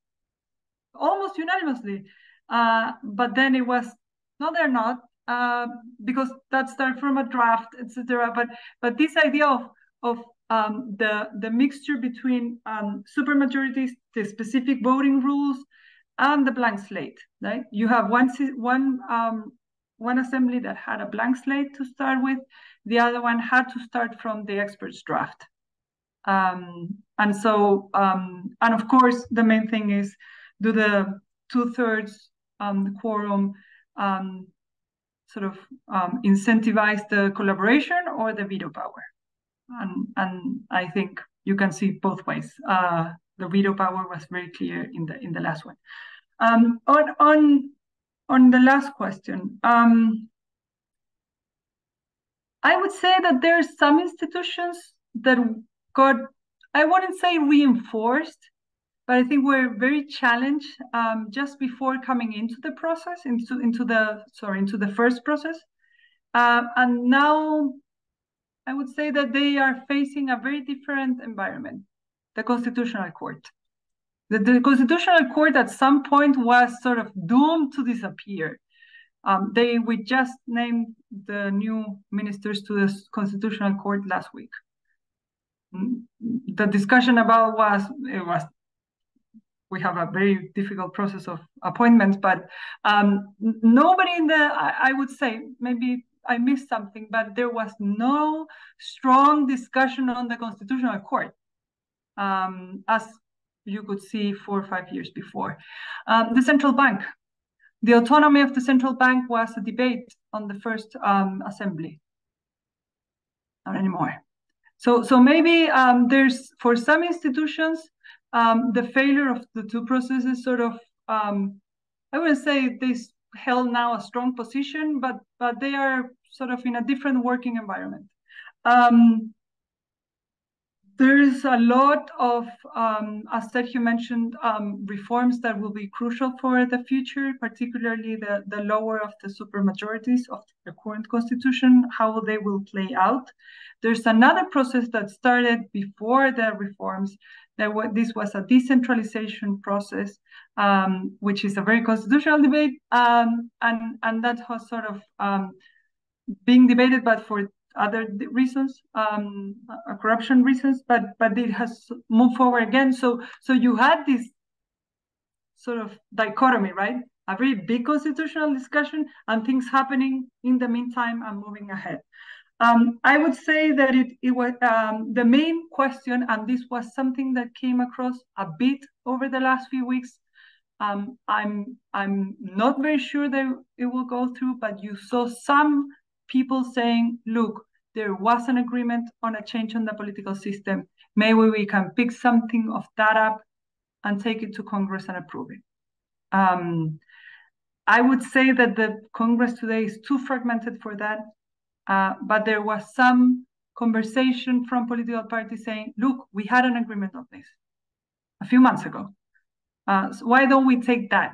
almost unanimously, uh, but then it was no, they're not. Uh, because that started from a draft, etc. But but this idea of of um, the the mixture between um, supermajorities, the specific voting rules, and the blank slate. Right? You have one one um, one assembly that had a blank slate to start with. The other one had to start from the experts draft. Um, and so, um, and of course, the main thing is do the two thirds um, quorum um, sort of um, incentivize the collaboration or the veto power? And, and I think you can see both ways. Uh, the veto power was very clear in the in the last one. Um, on on on the last question, um, I would say that there are some institutions that got I wouldn't say reinforced, but I think we're very challenged um, just before coming into the process, into into the sorry into the first process, uh, and now I would say that they are facing a very different environment the Constitutional Court. The, the Constitutional Court at some point was sort of doomed to disappear. Um, they we just named the new ministers to the Constitutional Court last week. Mm, the discussion about was it was we have a very difficult process of appointments, but um, nobody in the I, I would say maybe I missed something, but there was no strong discussion on the Constitutional Court um, as you could see four or five years before. Um, the central bank. The autonomy of the central bank was a debate on the first um, assembly. Not anymore. So, so maybe um, there's, for some institutions, um, the failure of the two processes sort of, um, I wouldn't say they held now a strong position, but, but they are sort of in a different working environment. Um, there is a lot of, um, as Sergio mentioned, um, reforms that will be crucial for the future, particularly the, the lower of the supermajorities of the current constitution, how they will play out. There's another process that started before the reforms. That this was a decentralization process, um, which is a very constitutional debate, um, and and that was sort of um, being debated, but for other reasons, um, uh, corruption reasons, but but it has moved forward again. So so you had this sort of dichotomy, right? A very big constitutional discussion and things happening in the meantime and moving ahead. Um, I would say that it, it was um, the main question, and this was something that came across a bit over the last few weeks. Um, I'm I'm not very sure that it will go through, but you saw some people saying, look, there was an agreement on a change on the political system. Maybe we can pick something of that up and take it to Congress and approve it. Um, I would say that the Congress today is too fragmented for that, uh, but there was some conversation from political parties saying, look, we had an agreement on this a few months ago. Uh, so why don't we take that?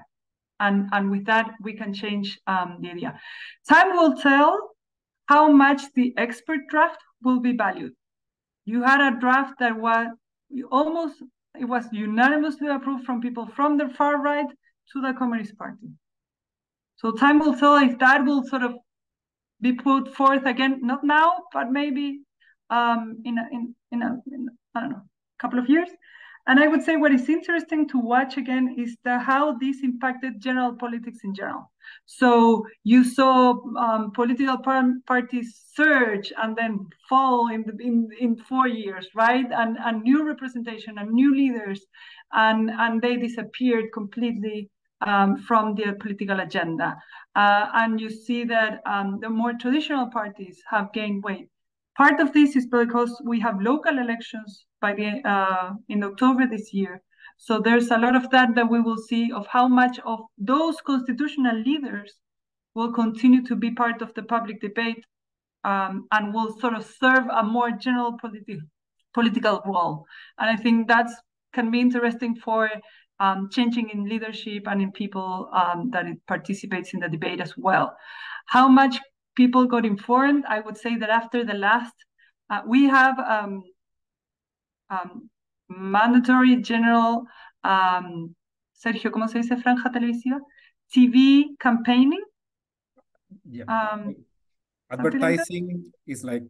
And, and with that, we can change um, the idea. Time will tell how much the expert draft will be valued. You had a draft that was almost, it was unanimously approved from people from the far right to the Communist Party. So time will tell if that will sort of be put forth again, not now, but maybe um, in, a, in, in, a, in, don't know, a couple of years. And I would say what is interesting to watch again is the, how this impacted general politics in general. So you saw um, political par parties surge and then fall in, the, in in four years, right? And and new representation and new leaders, and and they disappeared completely um, from the political agenda. Uh, and you see that um, the more traditional parties have gained weight. Part of this is because we have local elections by the uh, in October this year. So there's a lot of that that we will see of how much of those constitutional leaders will continue to be part of the public debate um, and will sort of serve a more general politi political role. And I think that can be interesting for um, changing in leadership and in people um, that it participates in the debate as well. How much people got informed? I would say that after the last, uh, we have um, mandatory general, um, Sergio, ¿cómo se dice franja televisiva? TV campaigning. Yeah. Um, advertising is like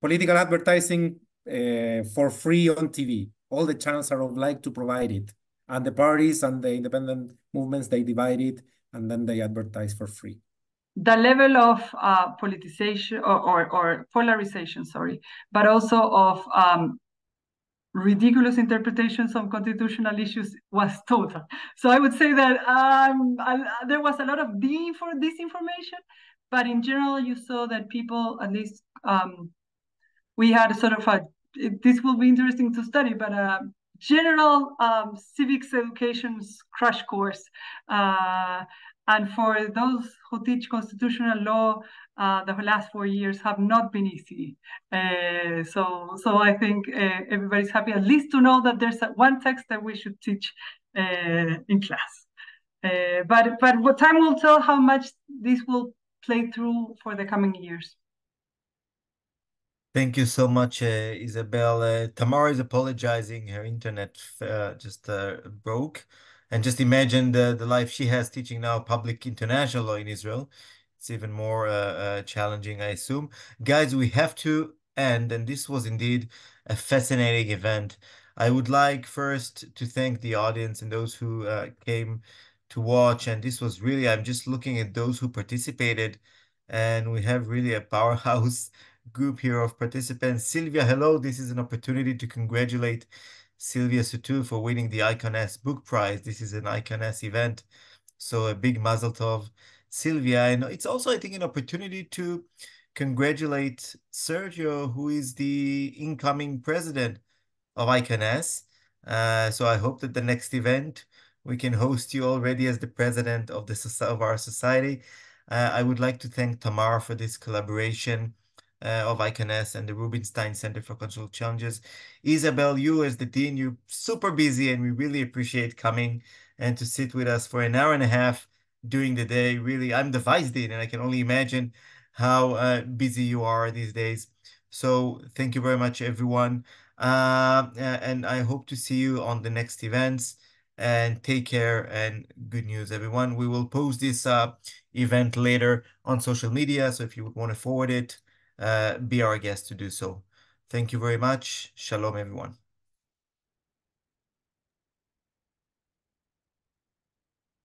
political advertising uh, for free on TV. All the channels are obliged to provide it. And the parties and the independent movements, they divide it and then they advertise for free. The level of uh, politicization or, or, or, polarization, sorry, but also of um, ridiculous interpretations of constitutional issues was total. So I would say that um, I, there was a lot of being for disinformation, but in general, you saw that people, at least um, we had a sort of a, this will be interesting to study, but a general um, civics education crash course. Uh, and for those who teach constitutional law, uh, the last four years have not been easy. Uh, so, so I think uh, everybody's happy at least to know that there's one text that we should teach uh, in class. Uh, but, but what time will tell how much this will play through for the coming years. Thank you so much, uh, Isabel. Tamara is apologizing. Her internet just broke. And just imagine the, the life she has teaching now public international law in Israel. It's even more uh, uh, challenging, I assume. Guys, we have to end, and this was indeed a fascinating event. I would like first to thank the audience and those who came to watch. And this was really, I'm just looking at those who participated, and we have really a powerhouse group here of participants. Silvia, hello. This is an opportunity to congratulate Silvia Suteu for winning the ICON-S Book Prize. This is an ICON-S event, so a big mazel tov, Silvia. And it's also, I think, an opportunity to congratulate Sergio, who is the incoming president of ICON-S. Uh, so I hope that the next event we can host you already as the president of the of our society. Uh, I would like to thank Tamar for this collaboration uh, of ICON-S and the Rubinstein Center for Cultural Challenges. Isabel, you as the dean, you're super busy and we really appreciate coming and to sit with us for an hour and a half during the day. Really, I'm the vice dean and I can only imagine how uh, busy you are these days. So thank you very much, everyone. Uh, and I hope to see you on the next events and take care and good news everyone we will post this uh, event later on social media so if you would want to forward it uh, be our guest to do so. Thank you very much. Shalom, everyone.